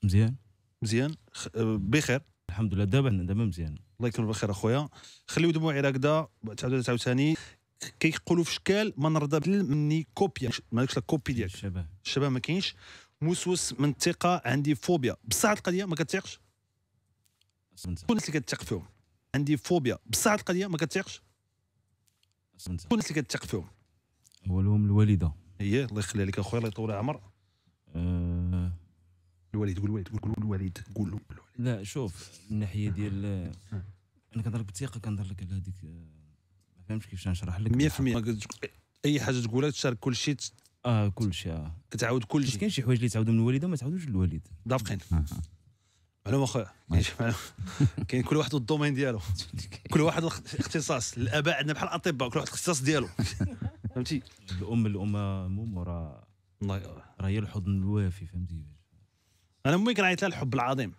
[SPEAKER 3] مزيان.
[SPEAKER 2] مزيان. خ- آه، بخير.
[SPEAKER 3] الحمد لله. دابا دابا مزيان.
[SPEAKER 2] الله يكون بخير أخويا. خليو دموعي راكده تعاود عاوتاني كيقولوا في شكال ما نرضى مني كوبيا. مالكش la copie ديالك.
[SPEAKER 3] الشباب
[SPEAKER 2] الشباب ما كاينش. موسوس من الثقة عندي فوبيا. بصح هاد القضية ما كتثقش. الناس اللي كتثق فيهم. عندي فوبيا. بصح هاد القضية ما كتثقش. شكون الناس اللي كتثق فيهم
[SPEAKER 3] اولهم الوالدة.
[SPEAKER 2] هي الله يخلي عليك أخويا الله يطول العمر
[SPEAKER 3] آه.
[SPEAKER 2] الوالد قول الوالد قول الوالد قول الوالد.
[SPEAKER 3] لا شوف من الناحيه ديال أنا كنهضر لك بالثقة كنهضر لك على هذيك آه، ما فهمتش كيفاش نشرح لك.
[SPEAKER 2] 100% ما كتج- أي حاجة تقولها تشارك كل شيء
[SPEAKER 3] آه كل شيء آه.
[SPEAKER 2] كتعاود كل شيء.
[SPEAKER 3] كاين شي حوايج اللي تعاودوا من الوالدة ما تعاودوش للوالد
[SPEAKER 2] دافقين.
[SPEAKER 5] أها.
[SPEAKER 2] معلوم اخويا كاين شي معلوم. كاين كل واحد والدومين ديالو. كل واحد الاختصاص. الأباء عندنا بحال الأطباء كل واحد الاختصاص ديالو. فهمتي؟
[SPEAKER 3] الام الأم موم راه
[SPEAKER 2] الله
[SPEAKER 3] راه هي الحضن الوافي فهمتي؟
[SPEAKER 2] أنا امي كنعيط لها الحب العظيم.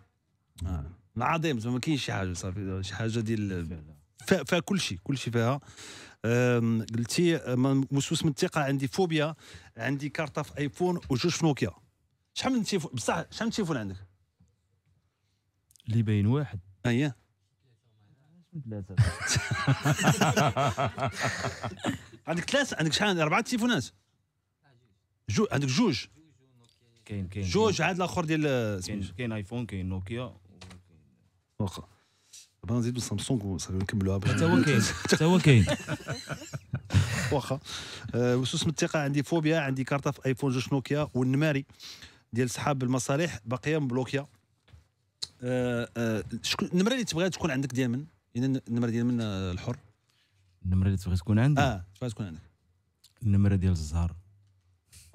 [SPEAKER 2] آه. العظيم زعما ما كاينش شي حاجة صافي. شي حاجة ديال. فيها كل شيء كل شيء فيها. قلتي موسوس من الثقة عندي فوبيا عندي كارطة في آيفون وجوج في نوكيا. شحال من تليفون بصح شحال من تليفون عندك؟
[SPEAKER 3] اللي باين واحد.
[SPEAKER 2] اييه
[SPEAKER 3] ثلاثة
[SPEAKER 2] عندك ثلاثة عندك شحال؟ أربعة تليفونات جو عندك جوج.
[SPEAKER 3] كاين كاين
[SPEAKER 2] جوج عاد الآخر ديال
[SPEAKER 3] كاين
[SPEAKER 2] سميتو.
[SPEAKER 3] كاين iPhone كاين نوكيا.
[SPEAKER 2] واخا دابا نزيدو سامسونج وصافي نكملوها
[SPEAKER 3] حتى هو كاين حتى هو كاين.
[SPEAKER 2] واخا آه، وسوس من الثقة عندي فوبيا عندي كارطة في iPhone جوج نوكيا والنماري ديال صحاب المصالح باقية مبلوكية. آه، آه، شكون النمرة اللي تبغيها تكون عندك ديال من؟ اذا النمرة ديال من آه، الحر؟
[SPEAKER 3] النمرة اللي تبغي تكون عندي؟
[SPEAKER 2] آه تبغيها تكون عندك.
[SPEAKER 3] النمرة ديال الزهر.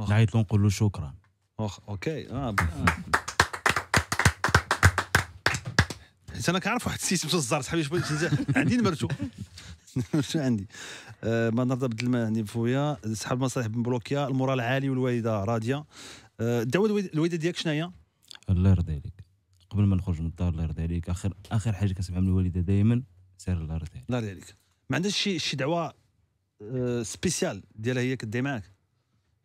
[SPEAKER 3] نعيط له نقول له شكرا.
[SPEAKER 2] واخا OK. آه آه. حيت أنا كنعرف واحد السيد سميتو الزهر صاحبي عندي نمرتو. شنو عندي. آه ما نرضى بدل ما عندي فوبيا صحاب المصالح مبلوكيا ال moral عالي والوالدة راضيه آه الدعوه الوالد- الوالده ديالك شنو هي؟
[SPEAKER 3] الله يرضي عليك. قبل ما نخرج من الدار الله يرضي عليك اخر آخر حاجة كنسمعها من الوالدة دائما سير الله يرضي عليك.
[SPEAKER 2] الله يرضي عليك. ما عندهاش شي شي دعوة آه سبيسيال ديالها هي كدعي معاك.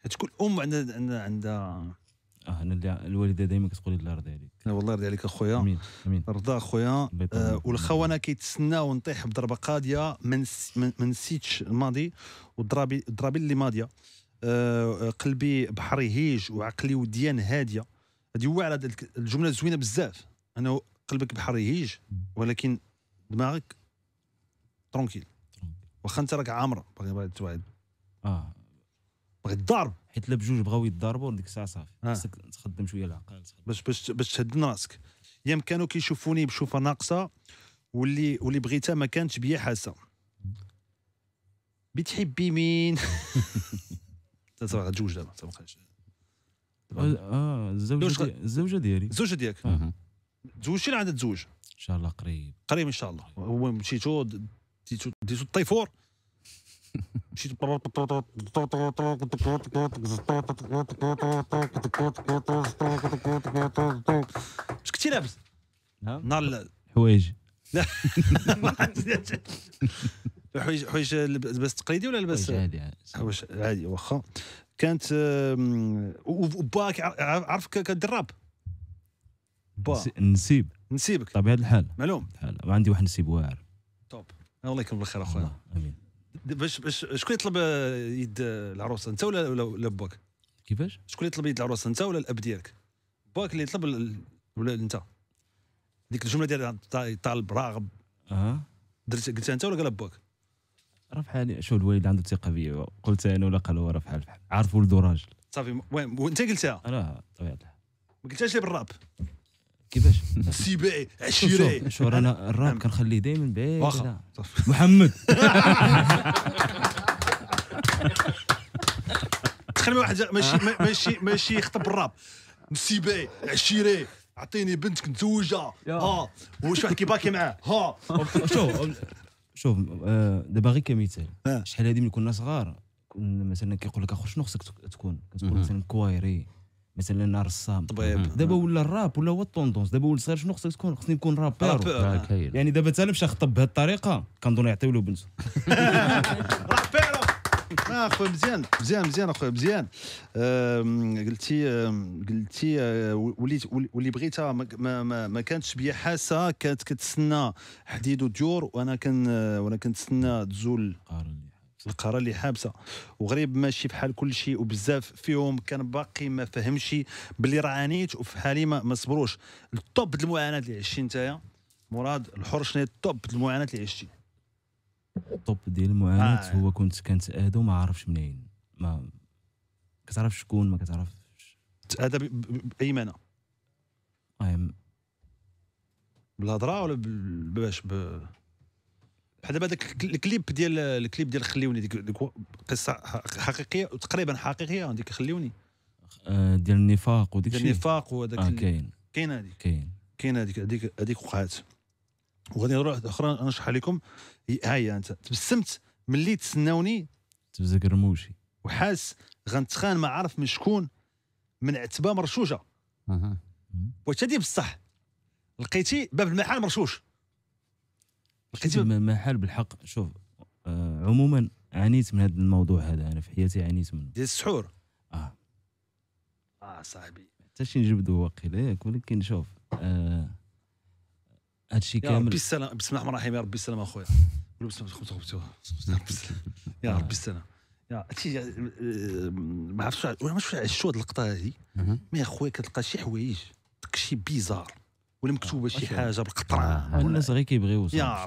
[SPEAKER 2] حيت كل أم عندها عندها عندها
[SPEAKER 3] آه أنا اللي الوالدة دائما كتقول لي الله يرضي عليك.
[SPEAKER 2] والله يرضي عليك أخويا.
[SPEAKER 3] آمين آمين.
[SPEAKER 2] رضا
[SPEAKER 3] أخويا.
[SPEAKER 2] آه. والخونه كيتسناو نطيح بضربه قاضيه ما نس- ما ما نسيتش الماضي والضرابي الضرابي اللي ماضية. آه قلبي بحر يهيج وعقلي وديان هادية. هذه هو على ذلك الجملة زوينة بزاف. أنه قلبك بحر يهيج ولكن دماغك ترونكيل. واخا أنت راك عامره باغي باغي توعد.
[SPEAKER 3] آه.
[SPEAKER 2] باغي تضارب.
[SPEAKER 3] حيت لا بجوج بغاو يتضاربوا ديك الساعة صافي.
[SPEAKER 2] آه.
[SPEAKER 3] خصك تخدم شوية العقل.
[SPEAKER 2] باش باش باش تهدن راسك. يام كانوا كيشوفوني بشوفة ناقصة واللي واللي بغيتها ما كانتش بيا حاسة. بتحبي مين؟ صراحة غتزوج دابا انت ما بقاش
[SPEAKER 3] آه الزوجه دي... الزوجه ديالي
[SPEAKER 2] الزوجه ديالك
[SPEAKER 3] آه.
[SPEAKER 2] تزوجتي ولا عندها تزوج
[SPEAKER 3] ان شاء الله قريب
[SPEAKER 2] قريب ان شاء الله هو مشيتو ديتو ديتو الطيفور مشيتو اش كنتي لابس
[SPEAKER 3] نعم
[SPEAKER 2] نهار
[SPEAKER 3] حوايج
[SPEAKER 2] حوايج حوايج لباس تقليدي ولا لباس
[SPEAKER 3] عادي.
[SPEAKER 2] حوايج عادي واخا كانت وباك ع- عارفك كدير راب با.
[SPEAKER 3] نسي- نسيب.
[SPEAKER 2] نسيبك.
[SPEAKER 3] طبيعه الحال.
[SPEAKER 2] معلوم.
[SPEAKER 3] وعندي واحد نسيب واعر.
[SPEAKER 2] top الله يكون بالخير
[SPEAKER 3] أخويا. آمين.
[SPEAKER 2] باش باش شكون يطلب يد العروسة؟ أنت ولا ولا باك؟
[SPEAKER 3] كيفاش؟
[SPEAKER 2] شكون يطلب يد العروسة؟ أنت ولا الأب ديالك؟ باك اللي يطلب ولا أنت؟ ديك الجملة ديال طا- طالب راغب.
[SPEAKER 3] آه
[SPEAKER 2] درت قلتها أنت ولا قال باك
[SPEAKER 3] راه بحال شوف الوالد عنده ثقة فيا؟ قلت أنا ولا قال هو بحال عارف ولدو راجل
[SPEAKER 2] صافي وين وانت قلتها؟
[SPEAKER 3] أنا الحال
[SPEAKER 2] ما قلتهاش لي بالراب؟
[SPEAKER 3] كيفاش؟ شوف
[SPEAKER 2] عشيري
[SPEAKER 3] شوف أنا الراب كنخليه دائما بعيد.
[SPEAKER 2] واخا.
[SPEAKER 3] محمد.
[SPEAKER 2] تخيل واحد ماشي ما- ماشي ماشي يخطب بالراب. نسيبي عشيري أعطيني بنتك نتزوجها ها. وش واحد كيباكي معاه؟ ها.
[SPEAKER 3] شوف شوف آه، دابا غير كمثال.
[SPEAKER 2] آه.
[SPEAKER 3] شحال هادي ملي كنا صغار كنا مثلا كيقول لك اخو شنو خصك تك- تكون؟ كتقول. مثلا كوايري مثلا رسام
[SPEAKER 2] طبيب.
[SPEAKER 3] دابا ولا الراب ولا هو ال tendance دابا ولد صغير شنو خصك تكون؟ خصني نكون
[SPEAKER 5] rappeur كاين.
[SPEAKER 3] يعني دابا حتى أنا مشى خطب بهذه الطريقة كنظن يعطيو له بنته.
[SPEAKER 2] رابيرو آه أخويا مزيان مزيان مزيان أخويا مزيان. قلتي قلتي آه، وليت واللي بغيتها ما, ما, ما, كانتش بيا حاسة كانت كتسنى حديد وديور وأنا كان آه، وأنا كنتسنى تزول القرار اللي حابسه. وغريب ماشي بحال كل شيء وبزاف فيهم كان باقي ما فهمش باللي راه عانيت وفي حالي ما, ما صبروش. الطوب المعاناة اللي عشتي نتايا مراد الحر شنو الطوب المعاناة اللي عشتي؟
[SPEAKER 3] الطوب ديال المعاناة
[SPEAKER 2] آه.
[SPEAKER 3] هو كنت كنتادو ما عارفش منين. ما كتعرف شكون ما كتعرفش.
[SPEAKER 2] ب- بأي معنى؟
[SPEAKER 3] المهم.
[SPEAKER 2] بالهضره ولا باش ب بحال دابا داك الكليب ديال الكليب ديال خليوني ديك ديك قصة حقيقية تقريبا حقيقية ديك خليوني.
[SPEAKER 3] آه، ديال النفاق وديك
[SPEAKER 2] ديال
[SPEAKER 3] الشيء
[SPEAKER 2] النفاق
[SPEAKER 3] آه
[SPEAKER 2] ال-
[SPEAKER 3] كاين.
[SPEAKER 2] كاين هذيك.
[SPEAKER 3] كاين.
[SPEAKER 2] كاين هذيك هذيك هذيك وقعات. وغادي نروح أخرى نشرح لكم. ها هي انت تبسمت ملي تسناوني
[SPEAKER 3] تبزك الرموشي
[SPEAKER 2] وحاس غنتخان ما عارف من شكون من عتبه مرشوشة.
[SPEAKER 5] أها.
[SPEAKER 2] واش هادي بصح. لقيتي باب المحل مرشوش. لقيتي باب
[SPEAKER 3] حال بالحق شوف آه عموما عانيت من هذا الموضوع هذا أنا في حياتي عانيت منه.
[SPEAKER 2] ديال السحور.
[SPEAKER 3] آه.
[SPEAKER 2] آه صاحبي.
[SPEAKER 3] حتى شي نجبدو واقيلا ياك ولكن شوف آه هادشي
[SPEAKER 2] يا ربي
[SPEAKER 3] كامل.
[SPEAKER 2] السلام. بسم الله الرحمن الرحيم. يا ربي السلام أخويا. قولوا بسم الله الرحمن الرحيم يا ربي السلام. يا ربي السلام يا هادشي آه، ما عرفتش ولا ما شفتش الشوط اللقطه هذه
[SPEAKER 5] أها.
[SPEAKER 2] مي أخويا كتلقى شي حوايج شي بيزار ولا مكتوبة شي
[SPEAKER 3] أشهر.
[SPEAKER 2] حاجة بالقطرة.
[SPEAKER 5] آه.
[SPEAKER 2] ولا-
[SPEAKER 3] الناس غير كيبغيو. راه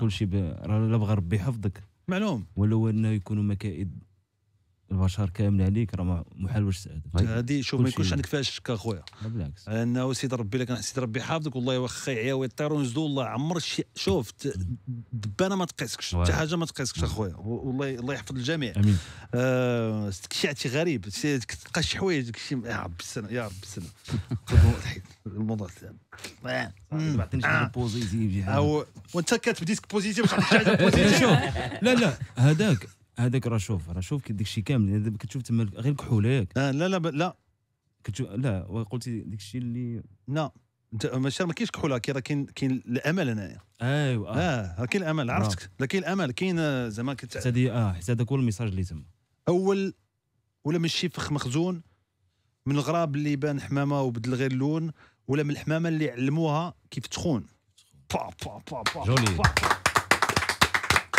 [SPEAKER 3] كلشي راه لا بغى ربي يحفظك
[SPEAKER 2] معلوم.
[SPEAKER 3] ولا هو أنه يكونوا مكائد البشر كامل عليك راه محال واش تساعد
[SPEAKER 2] هذه شوف ما. يكونش عندك فيها الشك أخويا.
[SPEAKER 3] لا بالعكس.
[SPEAKER 2] أنه سيدي ربي لك سيدي ربي حافظك والله واخا يعيا ويطير ونزدو والله عمر شي شوف دبانة ما تقيسكش. حتى حاجة ما تقيسكش أخويا. والله الله يحفظ الجميع.
[SPEAKER 3] أمين.
[SPEAKER 2] آه شي غريب تلقى شي حوايج داك الشيء يا ربي السنة يا ربي السنة الموضوع الثاني.
[SPEAKER 3] ما عطينيش. بوزيتيف
[SPEAKER 2] وأنت كاتب ديسك بوزيتيف باش حاجة بوزيتيف
[SPEAKER 3] لا لا هذاك هذاك راه شوف راه شوف داك الشيء كامل كتشوف تما غير الكحوله ياك
[SPEAKER 2] آه لا لا ب- لا.
[SPEAKER 3] كتشوف لا وقلتي داك الشيء اللي
[SPEAKER 2] لا. انت ماشي ما كاينش كحولة كاين راه كاين كاين الأمل هنايا.
[SPEAKER 3] ايوا. آه
[SPEAKER 2] راه كاين الأمل عرفتك؟ لا كاين الأمل كاين آه، زعما كت-
[SPEAKER 3] حتى هادي آه حتى هذاك هو الميساج اللي تما
[SPEAKER 2] أول ولا من شي فخ مخزون من الغراب اللي بان حمامة وبدل غير اللون ولا من الحمامة اللي علموها كيف تخون. با با با با
[SPEAKER 5] joli.
[SPEAKER 2] با.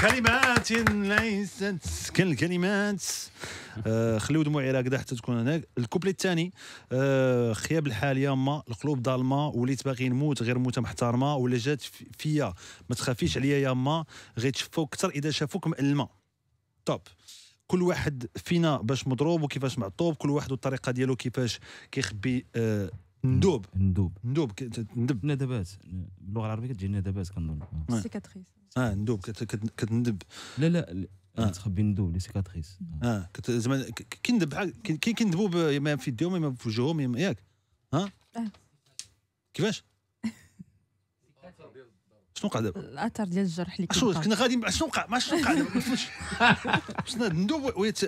[SPEAKER 2] كلمات ليست كالكلمات. آه خليو دموعي راكدة حتى تكون هناك. الكوبلي الثاني آه خياب الحال ياما القلوب ظالمه وليت باغي نموت غير موتة محترمه ولا جات في- فيا ما تخافيش عليا ياما غيتشفوك أكثر إذا شافوك مألمه top كل واحد فينا باش مضروب وكيفاش معطوب كل واحد والطريقة ديالو كيفاش كيخبي آه ندوب
[SPEAKER 3] ندوب
[SPEAKER 2] ندوب كت- ندب
[SPEAKER 3] ندبات باللغة العربيه كتجي ندبات كنظن آه.
[SPEAKER 6] cicatrices
[SPEAKER 2] آه ندوب كت- كت- كتندب
[SPEAKER 3] لا لا
[SPEAKER 2] آه.
[SPEAKER 3] تخبي ندوب les cicatrices آه.
[SPEAKER 2] آه كت- زعما ك- ك- كيندب بحال ب- اما في يديهم اما في وجههم ياك ها
[SPEAKER 6] آه.
[SPEAKER 2] كيفاش شنو وقع دابا
[SPEAKER 6] الاثر ديال الجرح اللي
[SPEAKER 2] شنو كنا غادي شنو وقع ما شنو وقع دابا ما فهمتش ندوب ويت.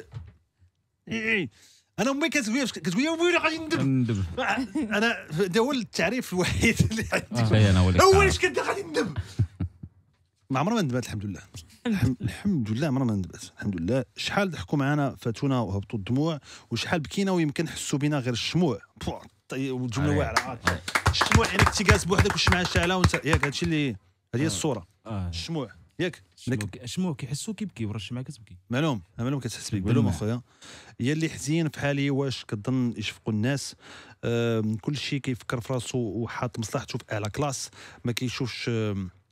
[SPEAKER 2] أنا امي كتقول كتقول لي ويلي غادي ندب
[SPEAKER 5] ندب
[SPEAKER 2] أنا هذا هو التعريف الوحيد اللي عندي.
[SPEAKER 5] أنا
[SPEAKER 2] اول اش كنت غادي ندب. ما عمرها ما ندبات الحمد لله. الحم- الحمد لله عمرها ما ندبات الحمد لله. شحال ضحكوا معنا فاتونا وهبطوا الدموع وشحال بكينا ويمكن حسوا بنا غير الشموع. والجمله. واعره. الشموع يعني كنتي جالس بوحدك والشمعه شاعله وانت ياك هادشي اللي هذه هي الصورة.
[SPEAKER 3] آه.
[SPEAKER 2] الشموع. ياك.
[SPEAKER 3] شمو كي- شمو كيحسوا كيبكي ورا الشمعه كتبكي؟
[SPEAKER 2] معلوم معلوم كتحس بك
[SPEAKER 3] بالماء.
[SPEAKER 2] معلوم أخويا. هي اللي حزين في حالي واش كتظن يشفقوا الناس. كل شيء كيفكر في راسو وحاط مصلحته في اعلى classe. ما كيشوفش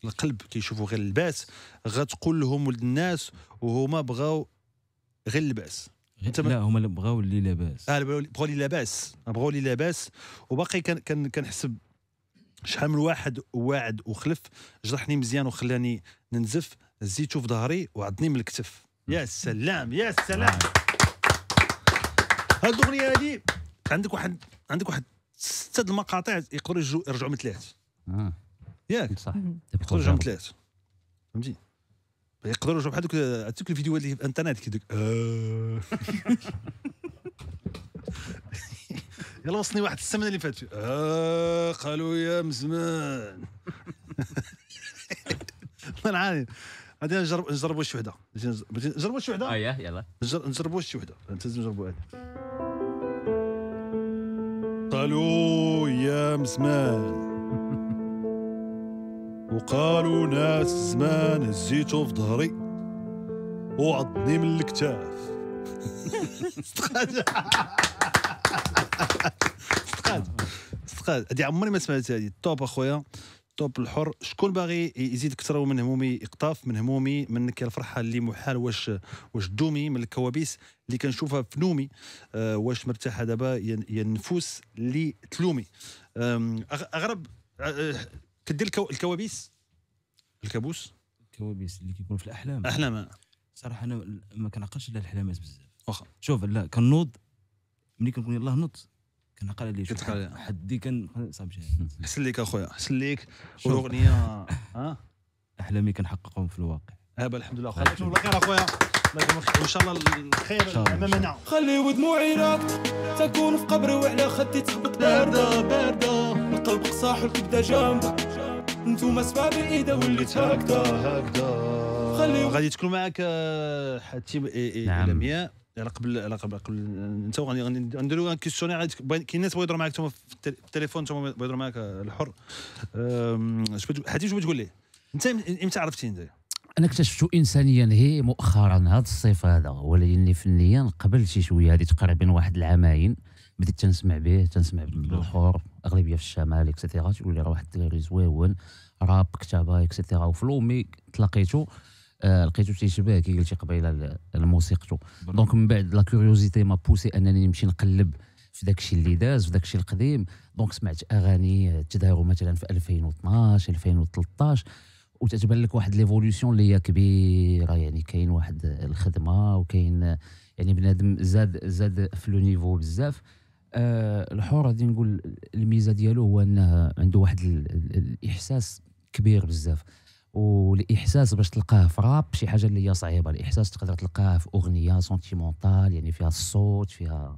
[SPEAKER 2] القلب كيشوفوا غير اللباس غتقول لهم ولد الناس وهما بغاو غير اللباس
[SPEAKER 3] لا هما اللي بغاو اللي لاباس.
[SPEAKER 2] آه بغاو بغاو لي لاباس. بغاو لي لاباس. وباقي كان كان كنحسب شحال من واحد واعد وخلف جرحني مزيان وخلاني ننزف. زيتو في ظهري وعضني من الكتف. يا سلام يا سلام. هاد الأغنية هادي عندك واحد عندك واحد ستة المقاطع يقدروا يرجعوا من ثلاث ياك.
[SPEAKER 5] صح.
[SPEAKER 2] يقدروا يرجعوا من ثلاث فهمتي؟ يقدروا يرجعوا بحال دوك الفيديوهات اللي في الانترنت كي دوك آه. يلا وصلني واحد السمنة اللي فاتت. آه قالوا يا مزمان. والله العظيم غادي نجرب نجربوا شي وحده بغيتي نجربوا شي وحده
[SPEAKER 5] اييه يلا.
[SPEAKER 2] نجر- نجربوا شي وحده أنت لازم نجربوا هذه. قالوا يا مزمان. وقالوا ناس زمان هزيتو في ظهري. وعضني من الكتاف. استقاد استقاد هذه عمري ما سمعت هذه top أخويا. top الحر. شكون باغي يزيد أكثر من همومي يقطاف من همومي منك الفرحة اللي محال واش واش دومي من الكوابيس اللي كنشوفها في نومي. آه واش مرتاحة دابا يا النفوس اللي تلومي. أغرب آه، كدير الكو- الكوابيس؟ الكابوس؟
[SPEAKER 3] الكوابيس اللي كيكونوا في الأحلام.
[SPEAKER 2] أحلام.
[SPEAKER 3] صراحة أنا ما كنعقلش على الحلامات بزاف.
[SPEAKER 2] واخا.
[SPEAKER 3] شوف لا كنوض ملي كنقول يلاه نوض كنعقل عليه
[SPEAKER 2] كتعقل.
[SPEAKER 3] حدي كان صعب شي
[SPEAKER 2] حسن ليك أخويا حسن ليك. والأغنية ها؟
[SPEAKER 3] أحلامي كنحققهم في الواقع.
[SPEAKER 2] هذا الحمد لله. الله يكون بالخير أخويا. وإن شاء الله الخير. أمامنا.
[SPEAKER 7] خلي دموعي راقت تكون في قبري وعلى خدي تهبط باردة باردة. القلب قصاح والكبدة جامدة. انتوما سباب الايدة وليت هكذا
[SPEAKER 2] هكذا غادي تكون معك آه، حتيم إي- إي-
[SPEAKER 5] نعم.
[SPEAKER 2] على قبل على قبل قبل انت غادي- باين- كاين ناس بغاو يهضروا معاك في التل- في التليفون أنتم بغاو معاك آه، الحر. حتيم شنو بتقول؟ ليه انت إمتى عرفتي انت.
[SPEAKER 5] أنا اكتشفتو انسانيا هي مؤخرا هذا الصيف هذا ولكن فنيا قبل شي شوية هذه تقريبا واحد العامين بديت تنسمع به تنسمع بالاخر أغلبية في الشمال et cetera تقول لي راه واحد الدراري زويون راب كتابة et cetera وفلومي تلاقيتو لقيتو تيشبه كي قلتي قبيلة لموسيقته donc من بعد لا curiosité m'a poussé أنني نمشي نقلب في داك الشيء اللي داز في داك الشيء القديم. donc سمعت أغاني تداروا مثلا في 2012 2013 وتتبان لك واحد l'évolution اللي هي كبيرة. يعني كاين واحد الخدمة وكاين يعني بنادم زاد زاد في le niveau بزاف. آه الحر غادي نقول الميزة ديالو هو إنه عنده واحد ال- ال- الإحساس كبير بزاف. والإحساس باش تلقاه في راب شي حاجة اللي هي صعيبة. الإحساس تقدر تلقاه في أغنية sentimentale يعني فيها الصوت فيها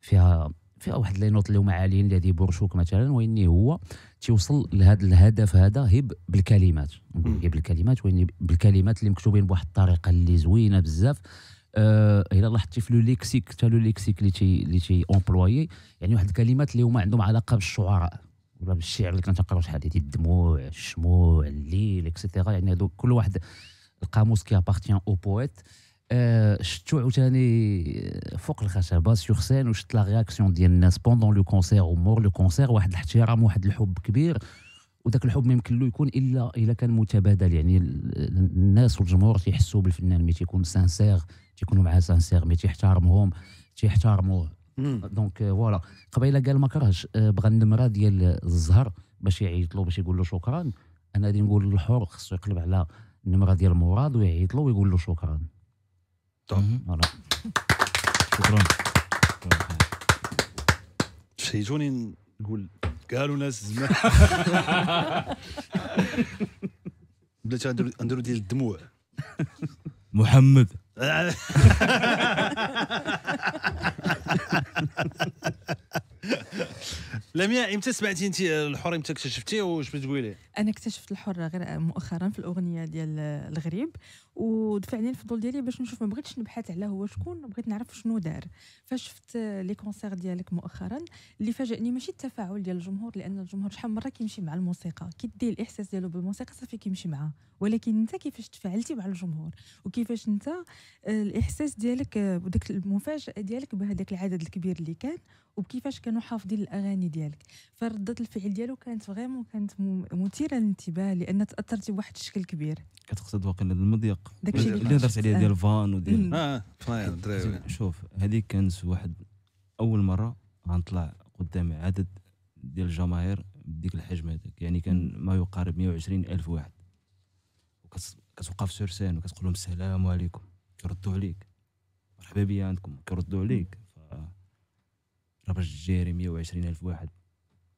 [SPEAKER 5] فيها فيها واحد les notes اللي هما عاليين اللي غادي يبرشوك مثلا وإني هو تيوصل لهذا الهدف هذا ب- بالكلمات. غير بالكلمات وإني بالكلمات اللي مكتوبين بواحد الطريقة اللي زوينة بزاف. آه إلا لاحظتي في le lexique حتى le lexique اللي تي اللي تي employer يعني واحد الكلمات اللي هما عندهم علاقة بالشعراء. ولا بالشعر اللي كنتقراو شحال هادي الدموع الشموع الليل et cetera يعني هادو كل واحد القاموس qui appartient au poète آه، شفتو عاوتاني فوق الخشبة sur scène وشفت la réaction ديال الناس pendant le concert ومور le concert واحد الاحترام واحد الحب كبير. وذاك الحب ما يمكن له يكون إلا إلا كان متبادل. يعني ال- الناس والجمهور تيحسوا بالفنان mais تيكون sincère تيكونوا معاه sincère mais تيحترمهم تيحترموه. donc voilà قبيلة قال ما كرهش. آه، بغى النمرة ديال الزهر باش يعيط له باش يقول له شكرا. أنا غادي نقول للحر خصو يقلب على النمرة ديال مراد ويعيط له ويقول له شكرا. voilà
[SPEAKER 3] شكرا.
[SPEAKER 2] شيتوني نقول قالوا ناس زمان. نديرو نديرو ديال الدموع.
[SPEAKER 3] محمد.
[SPEAKER 2] لمياء إمتى سمعتي انت الحر؟ إمتى اكتشفتيه واش بتقولي
[SPEAKER 6] أنا اكتشفت الحر غير مؤخرا في الأغنية ديال الغريب ودفعني الفضول ديالي باش نشوف ما بغيتش نبحث على هو شكون بغيت نعرف شنو دار. فشفت لي كونسير ديالك مؤخرا اللي فاجئني ماشي التفاعل ديال الجمهور لأن الجمهور شحال من مرة كيمشي مع الموسيقى. كيدي الإحساس ديالو بالموسيقى صافي كيمشي معاه. ولكن انت كيفاش تفاعلتي مع الجمهور؟ وكيفاش انت آه، الإحساس ديالك آه، وداك المفاجأة ديالك بهذاك العدد الكبير اللي كان وبكيفاش كانوا حافظين الأغاني ديالك؟ فردة الفعل ديالو كانت فريمون كانت مثيرة للانتباه لأن تأثرتي بواحد الشكل كبير.
[SPEAKER 3] كتقصد واقيلا المضيق.
[SPEAKER 6] داك الشيء
[SPEAKER 3] اللي هضرت عليه ديال الفان وديال
[SPEAKER 6] مم.
[SPEAKER 2] آه
[SPEAKER 3] شوف هذيك كانت واحد أول مرة غنطلع قدام عدد ديال الجماهير بديك الحجم هذاك. يعني كان ما يقارب 120 ألف واحد. كتوقف sur scène وكتقول لهم السلام عليكم كيردوا عليك. مرحبا بيا عندكم كيردوا عليك. راه باش تجاري 120 ألف واحد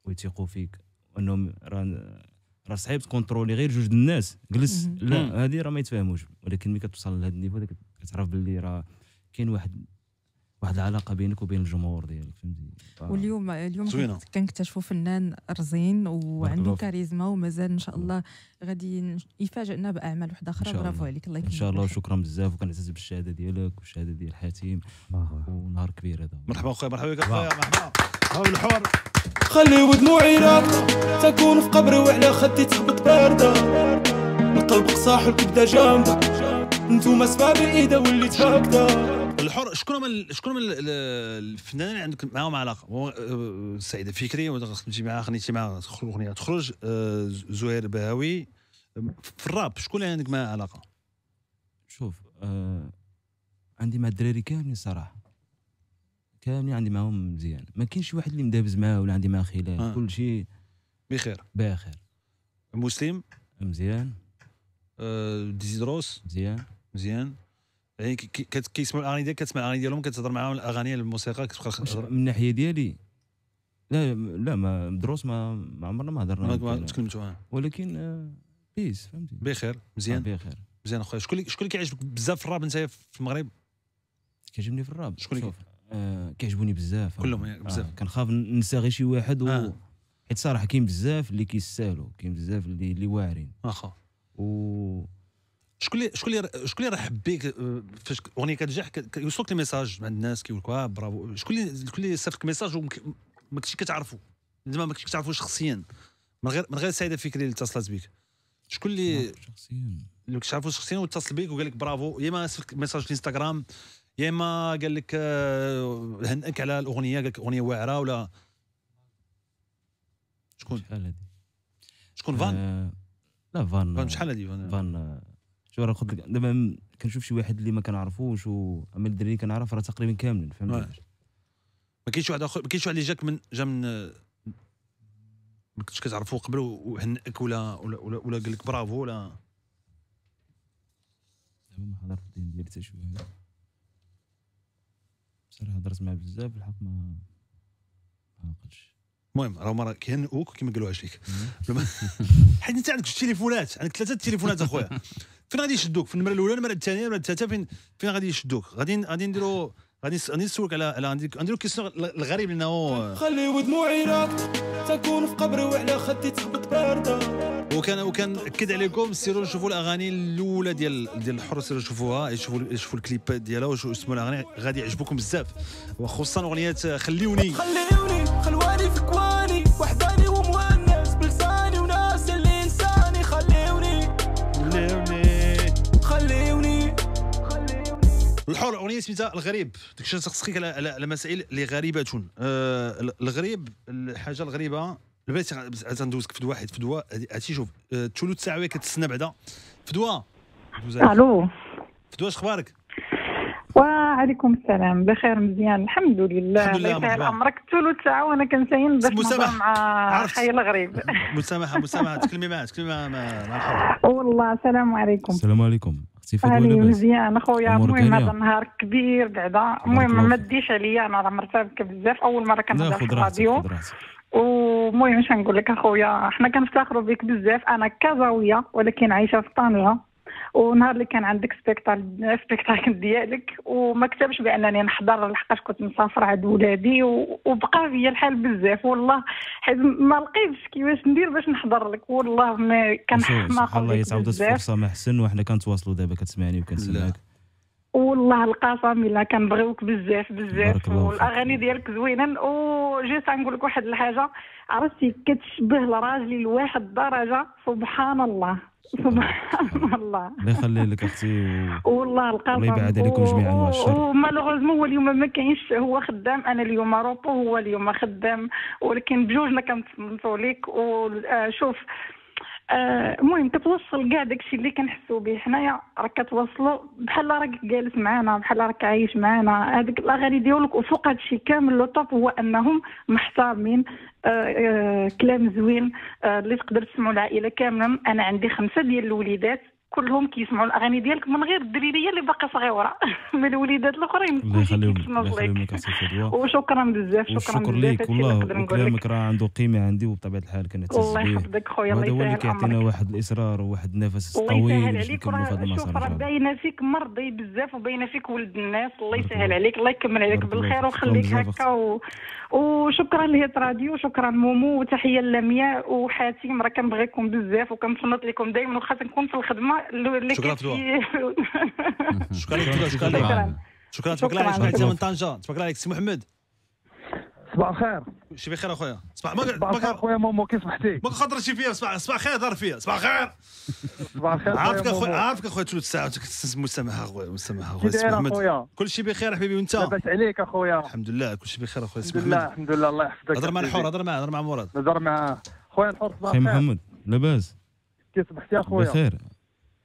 [SPEAKER 3] ويثيقوا فيك. وأنهم راه راه صعيب تcontrôler غير جوج الناس. جلس. لا هذه راه ما يتفاهموش. ولكن ملي كتوصل لهذا ال niveau كتعرف باللي راه كاين واحد واحد العلاقة بينك وبين الجمهور ديالك فهمتي؟
[SPEAKER 6] واليوم اليوم كنكتشفوا فنان رزين وعنده. كاريزما ومازال إن شاء الله غادي يفاجئنا بأعمال
[SPEAKER 3] واحدة أخرى.
[SPEAKER 6] برافو
[SPEAKER 3] الله.
[SPEAKER 6] عليك الله
[SPEAKER 3] إن
[SPEAKER 6] يكمل
[SPEAKER 3] شاء الله. وشكرا بزاف وكنعتز بالشهادة ديالك والشهادة ديال حاتم. ونهار كبير هذا.
[SPEAKER 2] مرحبا أخويا مرحبا بك أخويا مرحبا. هاو الحوار.
[SPEAKER 7] خلي دموعي تكون في قبري وعلى خدي تهبط باردة. القلب قصاح والكبدة جامدة. انتوما سباب الايدة وليت هكذا
[SPEAKER 2] الحر شكون هما شكون هما ال- ال- الفنانين اللي عندك معاهم علاقة؟ هو آه، سعيد فكري ولا خدمتي معاه خدمتي معاه تخرج أغنية. تخرج آه، زهير بهاوي آم، في الراب شكون اللي عندك معاه علاقة؟
[SPEAKER 3] شوف آه عندي مع الدراري كاملين صراحة. كاملين عندي معاهم مزيان. ما كاينش شي واحد اللي مدابز معاه ولا عندي معاه خلاف.
[SPEAKER 2] آه.
[SPEAKER 3] كل شيء
[SPEAKER 2] بخير.
[SPEAKER 3] باخر
[SPEAKER 2] مسلم؟
[SPEAKER 3] مزيان.
[SPEAKER 2] آه، ديزيدروس
[SPEAKER 3] مزيان.
[SPEAKER 2] مزيان. يعني كت- كيسمعوا الأغاني ديالك كتسمع الأغاني ديالهم كتهضر معاهم الأغاني الموسيقى كتبقى
[SPEAKER 3] من الناحية ديالي. لا لا ما دروس ما ما عمرنا ما هضرنا
[SPEAKER 2] ما-. تكلمتوا آه.
[SPEAKER 3] ولكن آه peace فهمتي؟
[SPEAKER 2] بخير
[SPEAKER 3] آه،
[SPEAKER 2] مزيان
[SPEAKER 3] بخير.
[SPEAKER 2] مزيان أخويا. شكون اللي شكون اللي كيعجبك بزاف في الراب أنت في المغرب؟
[SPEAKER 3] كيعجبني في الراب
[SPEAKER 2] شكون اللي
[SPEAKER 3] آه كيعجبوني بزاف.
[SPEAKER 2] كلهم
[SPEAKER 3] آه
[SPEAKER 2] بزاف.
[SPEAKER 3] كنخاف ننسى غير شي واحد و...
[SPEAKER 2] آه.
[SPEAKER 3] حيت صراحة كاين بزاف اللي كيستاهلوا كاين بزاف اللي اللي واعرين.
[SPEAKER 2] واخا
[SPEAKER 3] و
[SPEAKER 2] شكون اللي شكون اللي شكون اللي راه حبيك آه، فاش اغنيه كتنجح ك- كيوصلك ال message مع الناس كيقول لك آه برافو. شكون اللي شكون اللي صيفط لك message وما كنتش كتعرفو. زعما ما كنتش كتعرفو شخصيا. من غير من غير سعيده فكري اللي اتصلت بك شكون اللي
[SPEAKER 3] شخصيا.
[SPEAKER 2] اللي كتعرفوا شخصيا واتصل بك وقال لك برافو. يا إما ارسلك message في الإنستغرام يا إما قال لك آه، هنئك على الأغنية قال لك أغنية واعرة ولا شكون؟
[SPEAKER 3] شحال هادي؟
[SPEAKER 2] شكون fan؟
[SPEAKER 3] آه، لا fan.
[SPEAKER 2] fan شحال هذه
[SPEAKER 3] fan؟ fan شو راه لك دابا كنشوف شي واحد اللي ما كنعرفوش و اما الدراري كنعرف راه تقريبا كاملين. فهمتي
[SPEAKER 2] ما كاينش واحد اخر ما كاينش واحد اللي جاك من جا من ما كنتش كتعرفو قبل وهنئك ولا ولا ولا, ولا قال لك برافو ولا
[SPEAKER 3] دابا ما حضرت الدين ديالي حتى شي واحد بصراحة هضرت معاه بزاف الحق ما ما عقلتش
[SPEAKER 2] المهم راه مرة كيهنئوك كيما قالوهاش ليك حيت انت عندك جوج تليفونات عندك ثلاثة تليفونات أخويا. فين غادي يشدوك؟ في النمره الأولى النمره الثانية النمره الثالثة؟ فين فين غادي يشدوك؟ غادي غادي نديرو غادي غادي نسولك على على نديرو كيسيون الغريب لأنه
[SPEAKER 7] خلي دموعي راقد تكون في قبري وعلى خدي تهبط باردة.
[SPEAKER 2] وكان وكان أكد عليكم سيروا شوفوا الأغاني الأولى ديال ديال الحر سيروا شوفوها شوفوا شوفوا الكليبات ديالها وشوفوا اسموا الأغاني غادي يعجبوكم بزاف. وخصوصا أغنية خليوني.
[SPEAKER 7] خليوني.
[SPEAKER 2] الحر اغنيه سميتها الغريب. داك الشيء تسقيك على على, مسائل اللي غريبه آه الغريب الحاجة الغريبة البيت عاد ندوزك في واحد فدوى هادشي شوف آه، تولد ساعة وهي كتسنى بعدا. فدوى.
[SPEAKER 8] ألو.
[SPEAKER 2] فدوى اش أخبارك
[SPEAKER 8] وعليكم السلام. بخير مزيان. الحمد لله.
[SPEAKER 2] الحمد لله،
[SPEAKER 8] الله يسهل. أمرك. ثلث ساعه وأنا كنساين باش نهضر. مع. حي الغريب.
[SPEAKER 2] مسامحة مسامحة. تكلمي معاه تكلمي مع الحر
[SPEAKER 8] والله السلام عليكم.
[SPEAKER 3] السلام عليكم. أختي فدوى
[SPEAKER 8] هاني
[SPEAKER 3] لاباس
[SPEAKER 8] مزيان
[SPEAKER 3] أخويا.
[SPEAKER 8] المهم؟ هذا النهار كبير بعدا. المهم ما تديش عليا أنا راه مرتبكه بزاف. أول
[SPEAKER 3] مرة
[SPEAKER 8] كنهضر في الراديو. ومهم اش نقول لك أخويا حنا كنفتخروا بك بزاف. أنا كازاويه ولكن عايشة في طنجة. ونهار اللي كان عندك specta- spectacle ديالك وما كتبش بأنني نحضر لحقاش كنت مسافرة عند ولادي وبقى فيا الحال بزاف. والله حيت ما لقيتش كيفاش ندير باش نحضر لك. والله ما كنحماق
[SPEAKER 3] سبحان الله
[SPEAKER 8] بزاف.
[SPEAKER 3] الفرصه ما حسن وحنا كنتواصلوا دابا كتسمعني وكنسمعك.
[SPEAKER 8] والله القسم الا كنبغيوك بزاف بزاف
[SPEAKER 3] والأغاني.
[SPEAKER 8] ديالك زوينين وجيت نقول لك واحد الحاجة. عرفتي كتشبه لراجلي لواحد الدرجه سبحان الله. سبحان الله.
[SPEAKER 3] الله يخلي لك أختي و...
[SPEAKER 8] والله القسم
[SPEAKER 3] الله يبعد عليكم جميعاً.
[SPEAKER 8] ومالوغوزمون هو اليوم ما كاينش. هو خدام. أنا اليوم روبو. هو اليوم خدام. ولكن بجوجنا كنتصنتوا ليك وشوف المهم كتوصل كاع داكشي اللي كنحسوا به حنايا راك كتوصلوا بحال راك جالس معنا بحال راك عايش معنا هذيك الاغاني ديالك وفوق هادشي كامل لو توب هو أنهم محترمين آه، آه، كلام زوين آه، اللي تقدر تسمعوا العائلة كامله أنا عندي خمسة ديال الوليدات. كلهم كيسمعوا الأغاني ديالك من غير الدريريه اللي باقا صغيرة من الوليدات الأخرين.
[SPEAKER 3] الله يخليهم. الله يخليهم
[SPEAKER 8] لك
[SPEAKER 3] لك
[SPEAKER 8] وشكرا بزاف شكرا
[SPEAKER 3] ليك
[SPEAKER 8] هادشي اللي
[SPEAKER 3] والله
[SPEAKER 8] لك
[SPEAKER 3] وكلامك راه عنده قيمة عندي وبطبيعة الحال كنعتز
[SPEAKER 8] الله يحفظك خويا الله
[SPEAKER 3] وهذا هو اللي
[SPEAKER 8] يسهل
[SPEAKER 3] كيعطينا واحد الإصرار وواحد النفس طويل
[SPEAKER 8] يسهل
[SPEAKER 3] باش نكملوا في هذا المسار
[SPEAKER 8] راه. باينة فيك مرضي بزاف وباينة فيك ولد الناس. الله يسهل. عليك الله يكمل عليك بالخير.
[SPEAKER 3] شكراً بزاف
[SPEAKER 8] هكا. وشكرا لهيت راديو شكرا مومو وتحية للمياء وحاتم راه كنبغيكم بزاف وكنصنت لكم دائما وخاصة نكون في الخدمة. اللي
[SPEAKER 2] شكراً
[SPEAKER 8] كتجي-
[SPEAKER 2] شكرا لك شكرا لك
[SPEAKER 8] شكرا
[SPEAKER 2] شكرا تبارك
[SPEAKER 8] شكراً.
[SPEAKER 2] الله عليك
[SPEAKER 3] شكراً.
[SPEAKER 2] من طنجة. تبارك الله عليك. سي محمد.
[SPEAKER 9] صباح الخير.
[SPEAKER 2] شي بخير أخويا. صباح ما
[SPEAKER 9] صباح الخير
[SPEAKER 2] ما
[SPEAKER 9] خويا مومو. كيف صحتي
[SPEAKER 2] ما خاطرش فيا. صباح صباح خير دار فيا. صباح خير.
[SPEAKER 9] صباح الخير
[SPEAKER 2] عارفك
[SPEAKER 9] خويا
[SPEAKER 2] اخويا. عارفك أخويا ثلث ساعه مسامحه اخويا
[SPEAKER 9] كي
[SPEAKER 2] أخويا. سي محمد.
[SPEAKER 9] أخويا؟
[SPEAKER 2] كل شيء بخير حبيبي وأنت؟
[SPEAKER 9] لاباس عليك أخويا.
[SPEAKER 2] الحمد لله. كل شيء بخير أخويا. سي
[SPEAKER 9] الحمد لله
[SPEAKER 2] محمد.
[SPEAKER 9] الحمد لله. الله يحفظك
[SPEAKER 2] هضر مع. الحور هضر معاه هضر مع مراد
[SPEAKER 9] نهضر معاه خويا الحر صباح الخير.
[SPEAKER 3] محمد لاباس.
[SPEAKER 9] كيف صبحتي أخويا؟
[SPEAKER 3] بخير.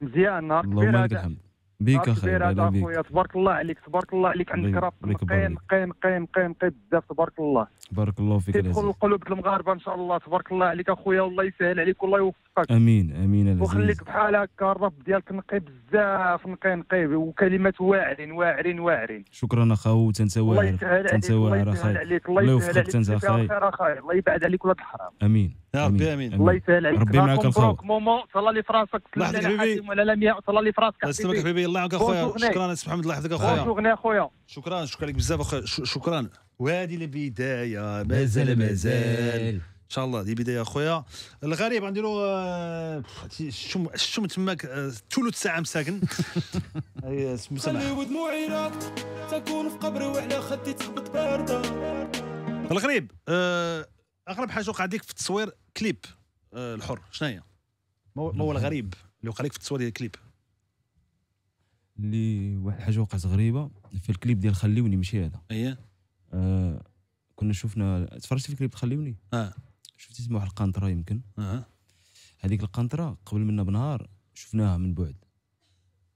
[SPEAKER 9] مزيان نهار
[SPEAKER 3] اللهم
[SPEAKER 9] كبير هذا
[SPEAKER 3] الحمد. بيك أخي
[SPEAKER 9] كبير هذا أخويا تبارك الله عليك تبارك الله عليك. عندك راب
[SPEAKER 3] عليك.
[SPEAKER 9] قيم قيم قيم قيم بزاف تبارك الله.
[SPEAKER 3] بارك الله فيك
[SPEAKER 9] تدخل لقلوب المغاربة إن شاء الله. تبارك الله عليك أخويا والله يسهل عليك والله يوفقك.
[SPEAKER 3] آمين آمين العزيز.
[SPEAKER 9] وخليك بحال هكا الراب ديالك نقي بزاف نقي نقي وكلمات واعرين واعرين واعرين.
[SPEAKER 3] شكرا اخا وتنسى
[SPEAKER 9] الله
[SPEAKER 3] واعر
[SPEAKER 9] الله
[SPEAKER 3] واعر اخاي
[SPEAKER 9] الله
[SPEAKER 3] يوفقك.
[SPEAKER 9] خير اخاي الله يبعد عليك ولاد الحرام.
[SPEAKER 3] آمين.
[SPEAKER 2] يا ربي آمين.
[SPEAKER 9] الله يسهل عليك.
[SPEAKER 3] ربي معك.
[SPEAKER 9] مبروك مومو صلى لي في راسك
[SPEAKER 2] الله يحفظك
[SPEAKER 9] سلم على
[SPEAKER 2] حبيبي.
[SPEAKER 9] حاتم ولا لمياء صلى لي في راسك
[SPEAKER 2] الله يسلمك
[SPEAKER 9] حبيبي
[SPEAKER 2] الله يعاونك
[SPEAKER 9] أخويا.
[SPEAKER 2] شكرا سي محمد الله يحفظك
[SPEAKER 9] أخويا.
[SPEAKER 2] شكرا شكرا لك بزاف أخويا. شكرا. وهذه البداية. مازال مازال. إن شاء الله دي بداية أخويا. الغريب غنديرو آه، شتو شتو من تماك آه، ثلث ساعة مساكن. سماح
[SPEAKER 7] خلي ودموعي راقد تكون في قبري وعلى خدي تهبط باردة
[SPEAKER 2] الغريب آه، أغرب حاجة وقع لك في التصوير كليب آه، الحر. شنو هي؟ ما هو- الغريب اللي وقع لك في التصوير ديال الكليب؟
[SPEAKER 3] اللي واحد الحاجة وقعت غريبة في الكليب ديال خليوني ماشي هذا.
[SPEAKER 2] اييه
[SPEAKER 3] آه كنا شفنا تفرجتي في كليب خليوني؟
[SPEAKER 2] آه.
[SPEAKER 3] شفتي اسمه واحد القنطرة يمكن.
[SPEAKER 2] آه.
[SPEAKER 3] هذيك القنطرة قبل منا بنهار شفناها من بعد.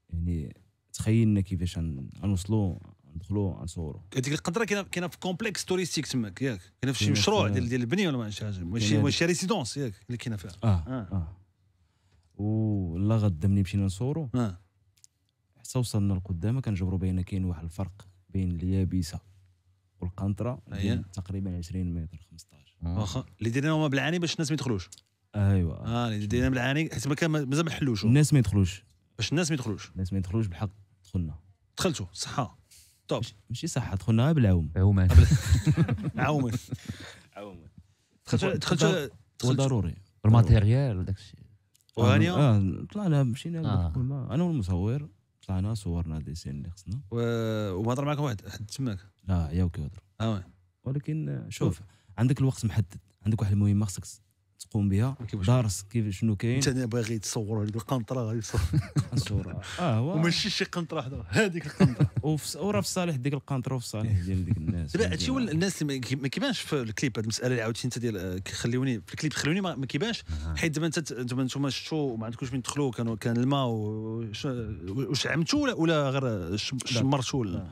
[SPEAKER 3] يعني تخيلنا كيفاش غن- غنوصلوا ندخلوا غنصوروا
[SPEAKER 2] هذيك القنطره كاينة كاينة في complexe touristique تماك ياك. كاينة في شي مشروع ديال ديال البنيه ولا ما شي حاجة؟ ماشي ماشي résidence ياك اللي كاينة فيها.
[SPEAKER 3] آه
[SPEAKER 2] آه.
[SPEAKER 3] آه, آه. ولا غدا ملي مشينا نصوروا
[SPEAKER 2] آه.
[SPEAKER 3] حتى وصلنا لقدام كنجبروا بين كاين واحد الفرق بين اليابسة
[SPEAKER 2] والقنطرة.
[SPEAKER 3] ديال تقريبا 20 متر 15
[SPEAKER 2] واخا اللي ديرنا هما بالعاني باش الناس ما يدخلوش.
[SPEAKER 3] ايوا
[SPEAKER 2] آه اللي ديرنا بالعاني حيت ما كان مازال ما حلوش.
[SPEAKER 3] الناس ما يدخلوش.
[SPEAKER 2] باش الناس ما يدخلوش.
[SPEAKER 3] الناس ما يدخلوش بالحق دخلنا.
[SPEAKER 2] دخلتوا صحة. توب
[SPEAKER 3] ماشي صح دخلنا غير بالعوم
[SPEAKER 5] عومان
[SPEAKER 2] عاومن دخلت دخلت
[SPEAKER 3] ضروري
[SPEAKER 5] ال matériel وداك الشيء
[SPEAKER 2] وهانيه
[SPEAKER 3] آه طلعنا مشينا
[SPEAKER 5] آه.
[SPEAKER 3] ما- أنا والمصور طلعنا صورنا des scènes اللي خصنا.
[SPEAKER 2] و- وما هضر معك واحد حد تماك
[SPEAKER 3] لا عياو كيهضروا
[SPEAKER 2] آه. oui.
[SPEAKER 3] ولكن آه، شوف عندك الوقت محدد. عندك واحد المهمه خصك تقوم بها؟ دارس كيف شنو كاين.
[SPEAKER 2] انت باغي تصور هذيك القنطرة غادي تصور
[SPEAKER 3] آه هو
[SPEAKER 2] وماشي شي قنطرة وحده هذيك
[SPEAKER 3] القنطرة. وراه في صالح ديك القنطرة وفي صالح ديال ديك الناس.
[SPEAKER 2] دابا هادشي هو الناس ما كي- ما كيبانش في الكليب هاد المسألة اللي عاودتي انت ديال آه، خليوني في الكليب خليوني ما ما كيبانش. حيت دابا انت أنتم نتوما شفتوا وما عندكوش من تدخلوا كانوا كان الماء وش- واش عمتوا ولا ولا غير شمرتوا ولا؟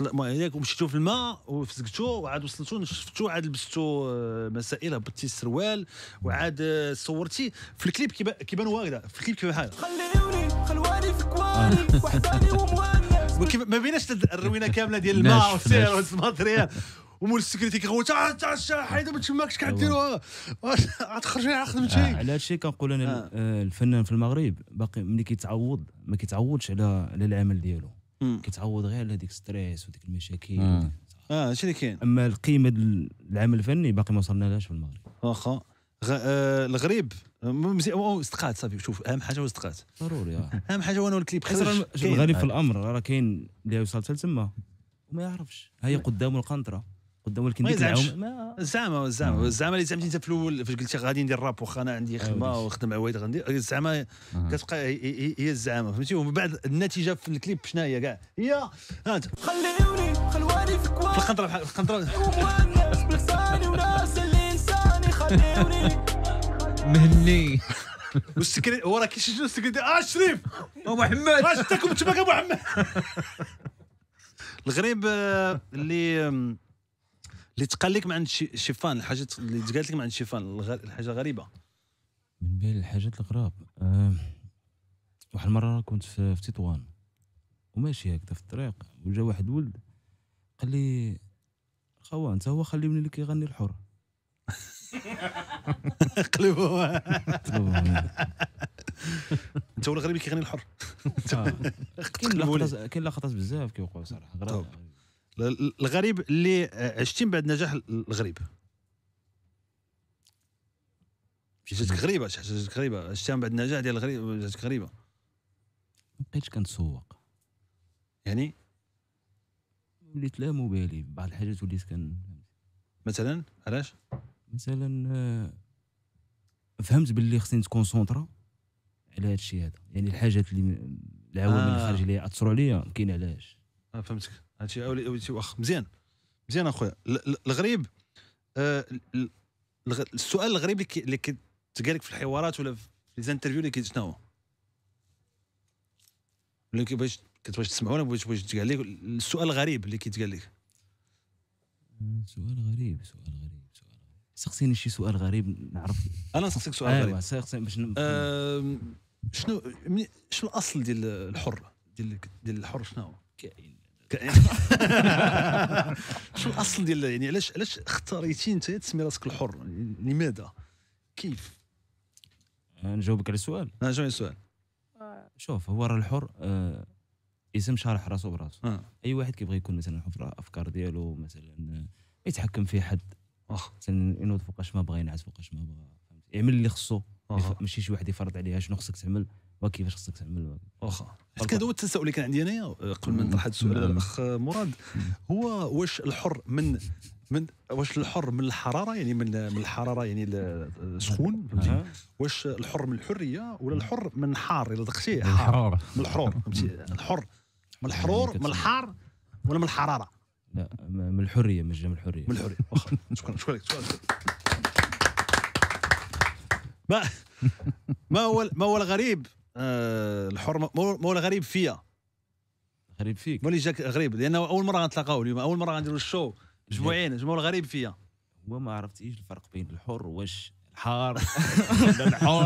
[SPEAKER 2] ما ياك ومشيتوا في الماء وفسقتوا وعاد وصلتوا شفتوا عاد لبستوا آه، مسائل هبطتي السروال وعاد آه، صورتي في الكليب كيبان هكذا في الكليب كيبان بحال
[SPEAKER 7] خليوني خلواني في كواني وحداني ومونس
[SPEAKER 2] وكيف ما بيناش الروينة كاملة ديال الماء والسير.
[SPEAKER 5] وال
[SPEAKER 2] matériel ومول ال sécurité كيغوت تعال تعال حيد ما تشماكش كديروها غتخرج على خدمتي.
[SPEAKER 3] آه على هادشي كنقول أنا
[SPEAKER 2] آه.
[SPEAKER 3] آه. الفنان في المغرب باقي ملي كيتعوض ما كيتعوضش على على العمل ديالو.
[SPEAKER 2] مم.
[SPEAKER 3] كيتعوض غير على ديك stress وديك المشاكل.
[SPEAKER 2] آه هادشي اللي كاين؟
[SPEAKER 3] أما القيمة ديال العمل الفني باقي ما وصلنالهاش في المغرب.
[SPEAKER 2] واخا. غ- آه، الغريب. آه، استقعاد صافي شوف أهم حاجة هو استقعاد
[SPEAKER 3] ضروري آه.
[SPEAKER 2] أهم حاجة هو أنه الكليب خرج.
[SPEAKER 3] الغريب في الأمر راه كاين اللي وصلت لتما وما يعرفش. هي قدامه القنطرة. ولكن
[SPEAKER 2] ما
[SPEAKER 3] ديك. العوم ما
[SPEAKER 2] الزعمه الزعمه الزعمه اللي زعمتي انت في الأول فاش قلتي غادي ندير راب واخا أنا عندي خدمة
[SPEAKER 3] وليدي.
[SPEAKER 2] وخدم عوايد غندير الزعمه كتبقى هي- الزعامه فهمتي؟ ومن بعد النتيجة في الكليب شنو هي كاع؟ هي ها أنت. في
[SPEAKER 7] خليوني خلواني في كواني
[SPEAKER 2] القنطرة بحال في
[SPEAKER 7] القنطرة. بلساني وناس اللي إنساني. خليوني.
[SPEAKER 4] مهني.
[SPEAKER 2] والسكري هو راه كيشجع السكرتير آه شريف.
[SPEAKER 4] محمد.
[SPEAKER 2] واش تاكم تماك أبو محمد. الغريب آه، اللي اللي تقال لك من عند شي شيفان الحاجات اللي تقالت لك من عند شيفان الغ- الحاجة غريبة.
[SPEAKER 3] من بين الحاجات الغراب آه واحد المرة كنت في, في تطوان وماشي هكذا في الطريق وجا واحد ولد قال لي خوا أنت هو خليوني اللي كيغني الحر.
[SPEAKER 2] قلبوا أنت هو الغريب اللي كيغني الحر.
[SPEAKER 3] آه. كاين. لقطات بزاف كيوقعوا
[SPEAKER 2] صراحة الغريب اللي عشتي من بعد نجاح الغريب. شي جاتك غريبة شي حاجة جاتك غريبة. عشتيها من بعد النجاح ديال الغريب جاتك غريبة.
[SPEAKER 3] ما بقيتش كنتسوق.
[SPEAKER 2] يعني؟
[SPEAKER 3] وليت لا مبالي بعض الحاجات وليت كان
[SPEAKER 2] مثلا؟ علاش؟
[SPEAKER 3] مثلا آه، فهمت باللي خصني نتكونسونطرا على هذا الشيء هذا. يعني الحاجات اللي العوامل
[SPEAKER 2] آه.
[SPEAKER 3] الخارجية اللي أثروا عليا ما كاين علاش.
[SPEAKER 2] آه فهمتك. هادشي اولي واخ مزيان. مزيان أخويا. ال- ال- الغريب آه السؤال الغريب اللي كي- اللي كيتقال لك في الحوارات ولا في les interviews اللي شنو هو؟ ولا باش كتبغيش تسمعوا ولا بغيت بغيت تقال لك السؤال الغريب اللي كيتقال لك.
[SPEAKER 3] سؤال غريب سؤال غريب سؤال غريب. سقسيني شي سؤال غريب نعرف.
[SPEAKER 2] أنا نسقسيك سؤال
[SPEAKER 3] أيوا
[SPEAKER 2] غريب
[SPEAKER 3] سقسيني باش
[SPEAKER 2] شنو شنو الأصل ديال الحر؟ ديال ديال الحر شنو هو؟
[SPEAKER 3] كاين.
[SPEAKER 2] شنو الأصل ديال يعني علاش علاش اختاريتي أنت تسمي راسك الحر؟ لماذا؟ كيف؟
[SPEAKER 3] آه، نجاوبك على السؤال.
[SPEAKER 2] أنا جاي السؤال.
[SPEAKER 3] شوف هو راه الحر آه اسم شارح راسو براسو.
[SPEAKER 2] آه.
[SPEAKER 3] أي واحد كيبغي يكون مثلا حر في الأفكار ديالو مثلا آه، ما يتحكم في حد. مثلا ينوض فوقاش ما بغى ينعس فوقاش ما بغى؟ يعمل اللي خصو ماشي شي واحد يفرض عليها شنو خصك تعمل. وكيفاش خصك تعمل
[SPEAKER 2] واخا. حيت كان هو التساؤل اللي كان عندي انايا قبل ما نطرح هذا السؤال على. الأخ مراد. هو واش الحر من من واش الحر من الحرارة؟ يعني من من الحرارة يعني ال- السخون فهمتي. واش الحر من الحرية ولا الحر من حار؟ إلا دقتيه حار. من الحرور فهمتي؟ الحر. من الحرور من الحار ولا من الحرارة؟
[SPEAKER 3] لا من الحرية من من الحرية.
[SPEAKER 2] من الحرية. واخا. شكرا شكرا لك شكرا لك. ما ما هو ما هو الغريب؟ آه الحر ما هو الغريب فيا.
[SPEAKER 3] غريب فيك.
[SPEAKER 2] ما اللي جاك غريب لأنه أول مرة غنتلاقاو اليوم أول مرة غنديروا الشو. أسبوعين جمهور الغريب فيا.
[SPEAKER 3] هو ما عرفتيش الفرق بين الحر واش الحار؟ ولا الحار؟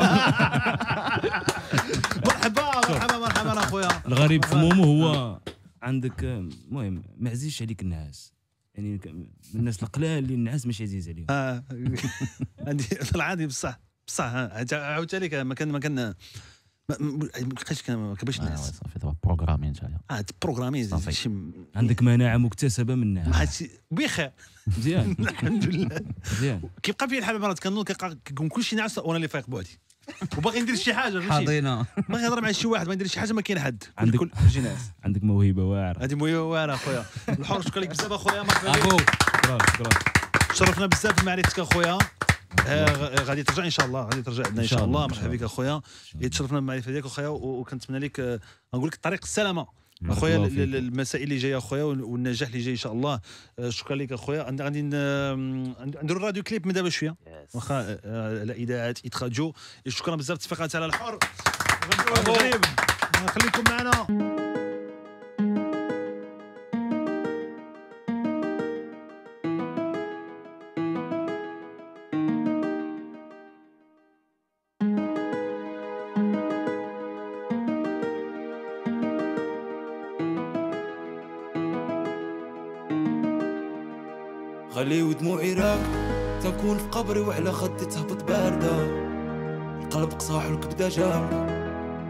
[SPEAKER 2] مرحبا مرحبا مرحبا أخويا.
[SPEAKER 3] الغريب في مومو هو. عندك المهم ما عزيزش عليك الناس. يعني من الناس القلال اللي الناس ماشي عزيز عليهم.
[SPEAKER 2] آه، عندي العادي بصح بصح عاودت عليك ما كان ما كان ما بقيتش
[SPEAKER 5] آه،
[SPEAKER 2] الناس.
[SPEAKER 5] صافي دابا programmé نتايا
[SPEAKER 2] آه programmé
[SPEAKER 5] صافي.
[SPEAKER 3] عندك مناعة مكتسبة منها
[SPEAKER 2] حدش بخير
[SPEAKER 3] مزيان.
[SPEAKER 2] الحمد لله.
[SPEAKER 3] مزيان.
[SPEAKER 2] كيبقى فيا الحال مرات كنوض كيكون كلشي ناعس وأنا اللي فايق بوحدي. وباغي ندير شي حاجة
[SPEAKER 5] حاضينا
[SPEAKER 2] ما نهضر مع شي واحد ما ندير شي حاجة ما كاين حد.
[SPEAKER 3] عندك-
[SPEAKER 2] كل ناعس.
[SPEAKER 3] عندك موهبة واعرة.
[SPEAKER 2] هذه مويه واعرة اخويا الحر شكرا لك بزاف أخويا. مرحبا بك. شرفنا بزاف بمعرفتك أخويا. آه، غ- غادي ترجع إن شاء الله غادي ترجع عندنا إن شاء الله مرحبا بك أخويا. تشرفنا بالمعرفه ديالك أخويا وكنتمنى لك آه، نقول لك طريق السلامة.
[SPEAKER 3] أخويا.
[SPEAKER 2] المسائل اللي جاية أخويا وال- والنجاح اللي جاي إن شاء الله. آه، شكرا لك أخويا. عند- غادي ن- نديروا الراديو كليب من دابا شوية. واخا آه، آه، على إذاعة اتخاجو شكرا بزاف تصفيقات على الحر. المغرب خليكم معنا.
[SPEAKER 7] غلي ودموعي راك تنكون في قبري وعلى خدي تهبط باردة. القلب قصاح والكبدة جامدة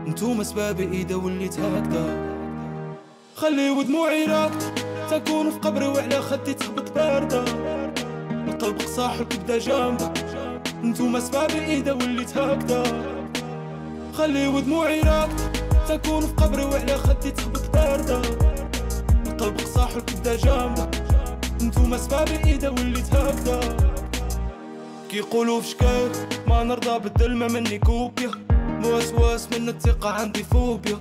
[SPEAKER 7] نتوما سبابي إيدا وليت هكذا خلي ودموعي راك تنكون في قبري وعلى خدي تهبط باردة. القلب قصاح والكبدة جامدة نتوما سبابي إيدا وليت هكذا خلي ودموعي راك تكون في قبري وعلى خدي تهبط باردة. القلب قصاح والكبدة جامدة نتوما سبابي إيدا وليت هكذا كيقولوا في شكاير ما نرضى بالدلمة مني كوبيا موسواس من الثقة عندي فوبيا.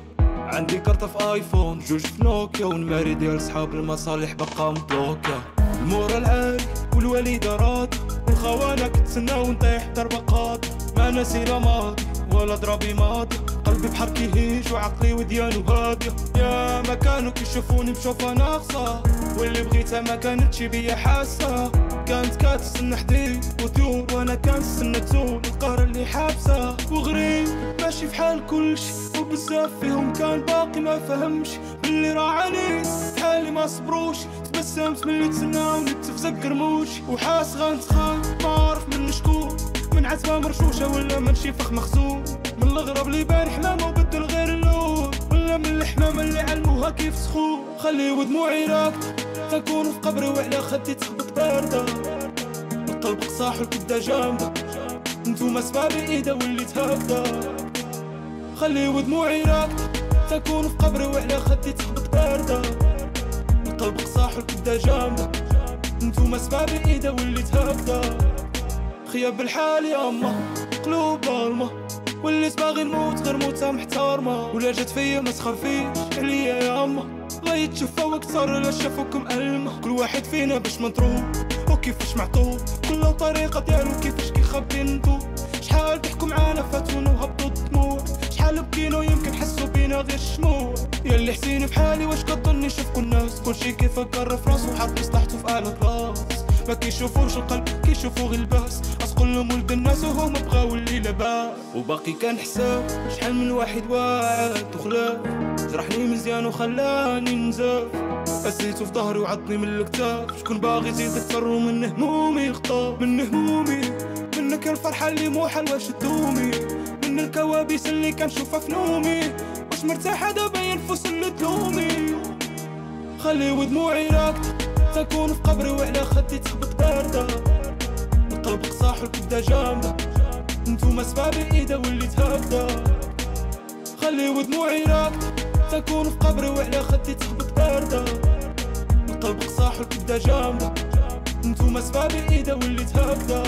[SPEAKER 7] عندي كارت في iPhone جوج في نوكيا. والماري ديال صحاب المصالح بقى مبلوكيا. ال moral عالي والوالدة راضية. والخوانة كتسنى ونطيح ضربة قاضي ما ناسي لا ماضي ولا ضربي ماضي. قلبي بحر كيهيج وعقلي وديانو هادية. يا ما كانوا كيشوفوني بشوفة ناقصة. واللي بغيتها ما كانتش بيا حاسة. كانت كتستنى حديد وثيور وأنا كنستنى تزول القهر اللي حابسة وغريب ماشي في حال كلشي وبزاف فيهم كان باقي ما فهمش باللي راه عنيد حالي ما صبروش تبسمت ملي تسناوني تفزق رموش. وحاس غنتخان ما عارف من شكون. من عتبة مرشوشة ولا من شي فخ مخزون. من الغرب اللي بان حمامة وبدل غير اللون. ولا من الحمامة اللي علموها كيف سخون خلي ودموعي راكدة تكون في قبري وعلى خدي تخبط باردة القلب قصاح والكبدة جامدة. نتوما سبابي ايدا وليت هكذا خلي ودموعي راكدة تكون في قبري وعلى خدي تخبط باردة القلب قصاح والكبدة جامدة. نتوما سبابي ايدا وليت هكذا خياب الحال يا اما قلوب ظالمة. وليت باغي نموت غير موتة محترمة ولا جات فيا ما تخافيش عليا يا اما غاية تشوفها وأكثر لا شافوكم ألمة كل واحد فينا باش مضروب وكيفاش معطوب كل طريقة ديالو كيفاش كيخبي ندوب شحال ضحكوا معانا فاتونا وهبطوا الدموع شحال بكينا يمكن حسوا بينا غير الشموع يا اللي حسيني بحالي واش كظني يشوفكوا الناس؟ كلشي كيفكر في راسو حاط مصلحته في اعلى كلاس ما كيشوفوش القلب كيشوفوا غير الباس. اصقل لهم ولد الناس وهما بغاو اللي لاباس. وباقي كان حساب شحال من واحد واعد وخلاف جرحني مزيان وخلاني نزاف. هزيتو في ظهري وعضني من الكتاف شكون باغي يزيد أكثر ومن همومي خطاب من همومي منك الفرحة اللي مو حلوة شدومي من الكوابيس اللي كنشوفها في نومي. واش مرتاحة دابا ينفس اللي تلومي. خلي ودموعي راكدة تكون في قبري وعلى خدي تهبط باردة. القلب قصاح والكبدة جامدة. نتوما سبابي ايدا وليت هكذا خلي ودموعي راكدة تكون في قبري وعلى خدي تهبط باردة. القلب قصاح والكبدة جامدة. نتوما سباب الايده وليت هكذا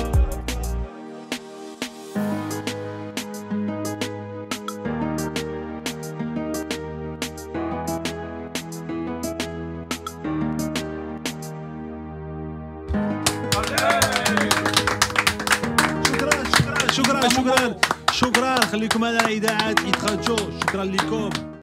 [SPEAKER 2] خليكم على إذاعة ايتخاتشو شكرا لكم.